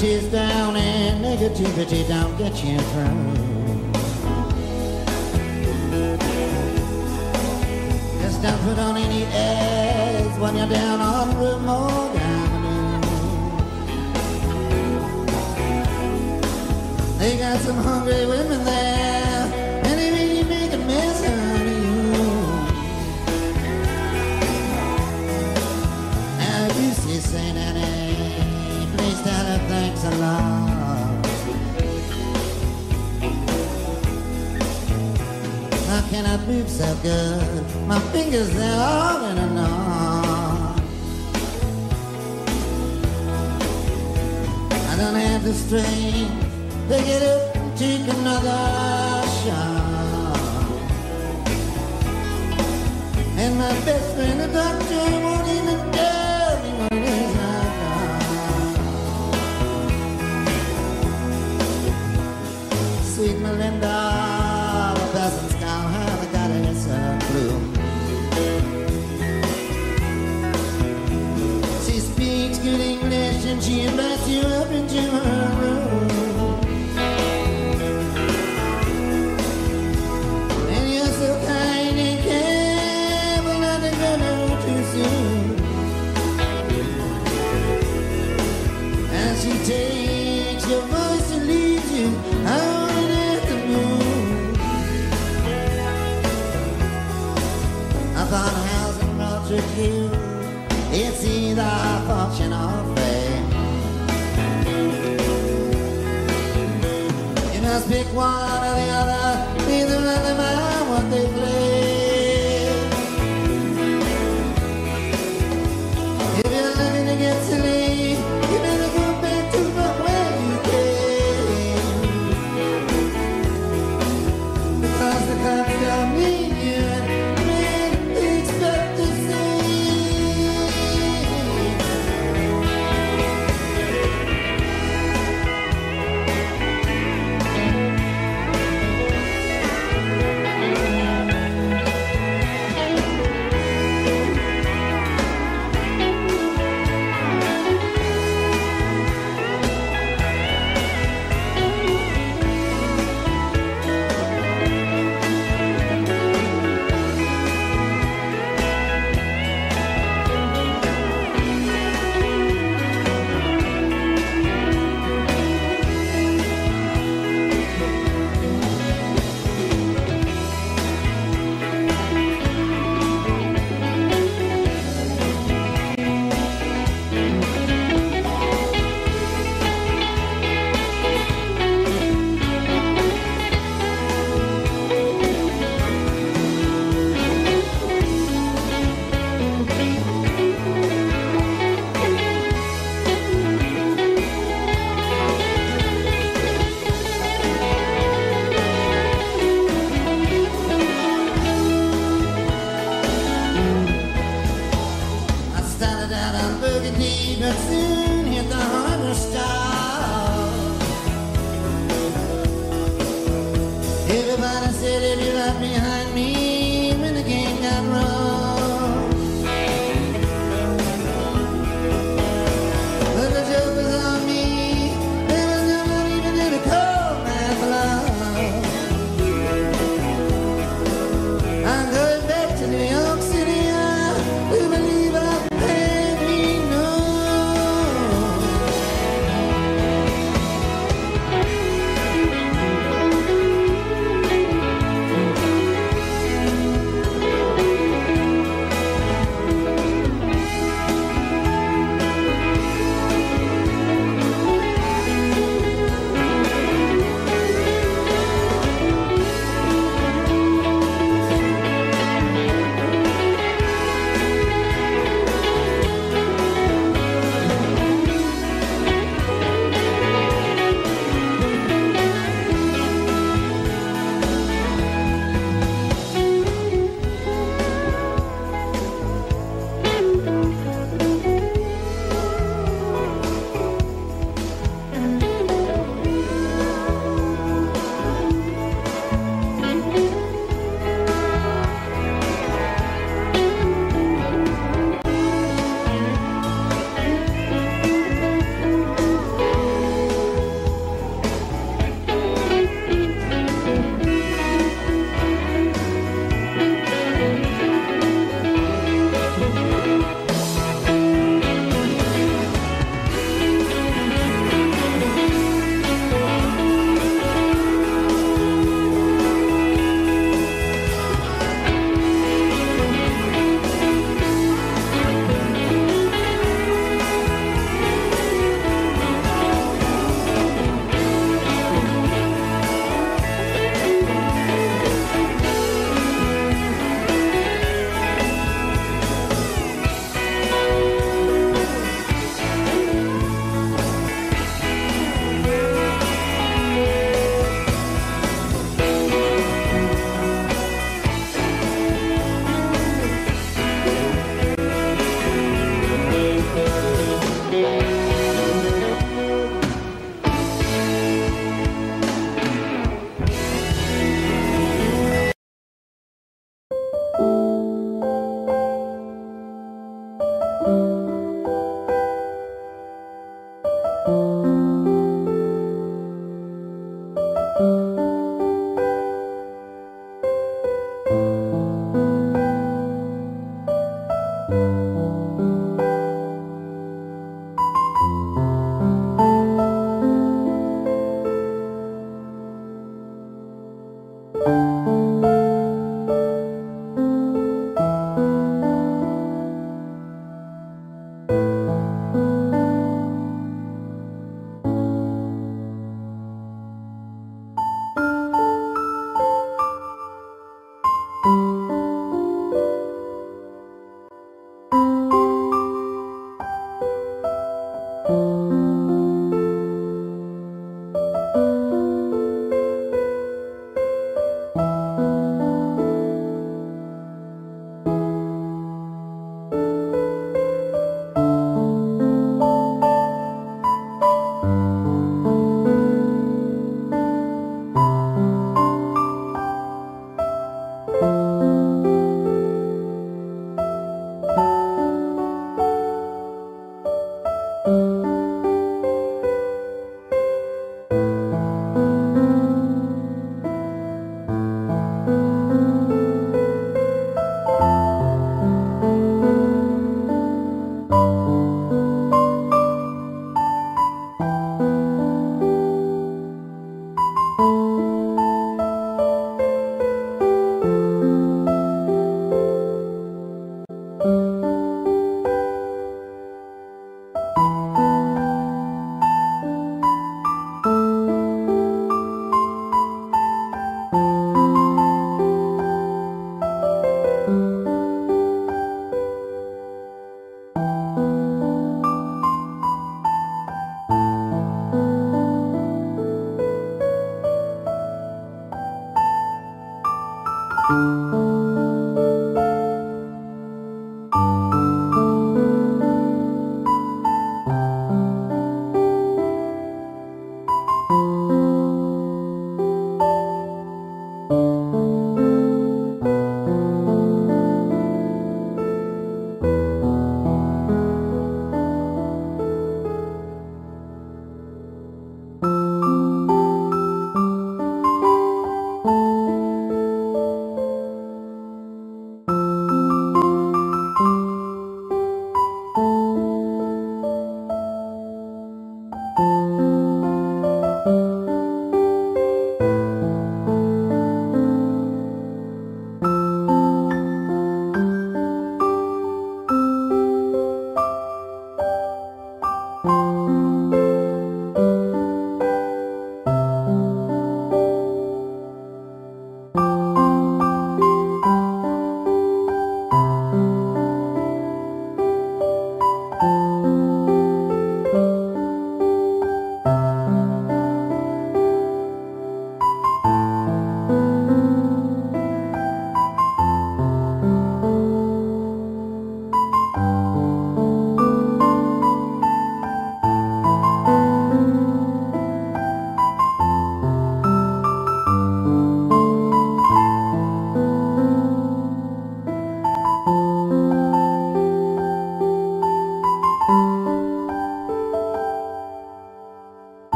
Positivity's down and negativity don't get you through. good. My fingers, they're all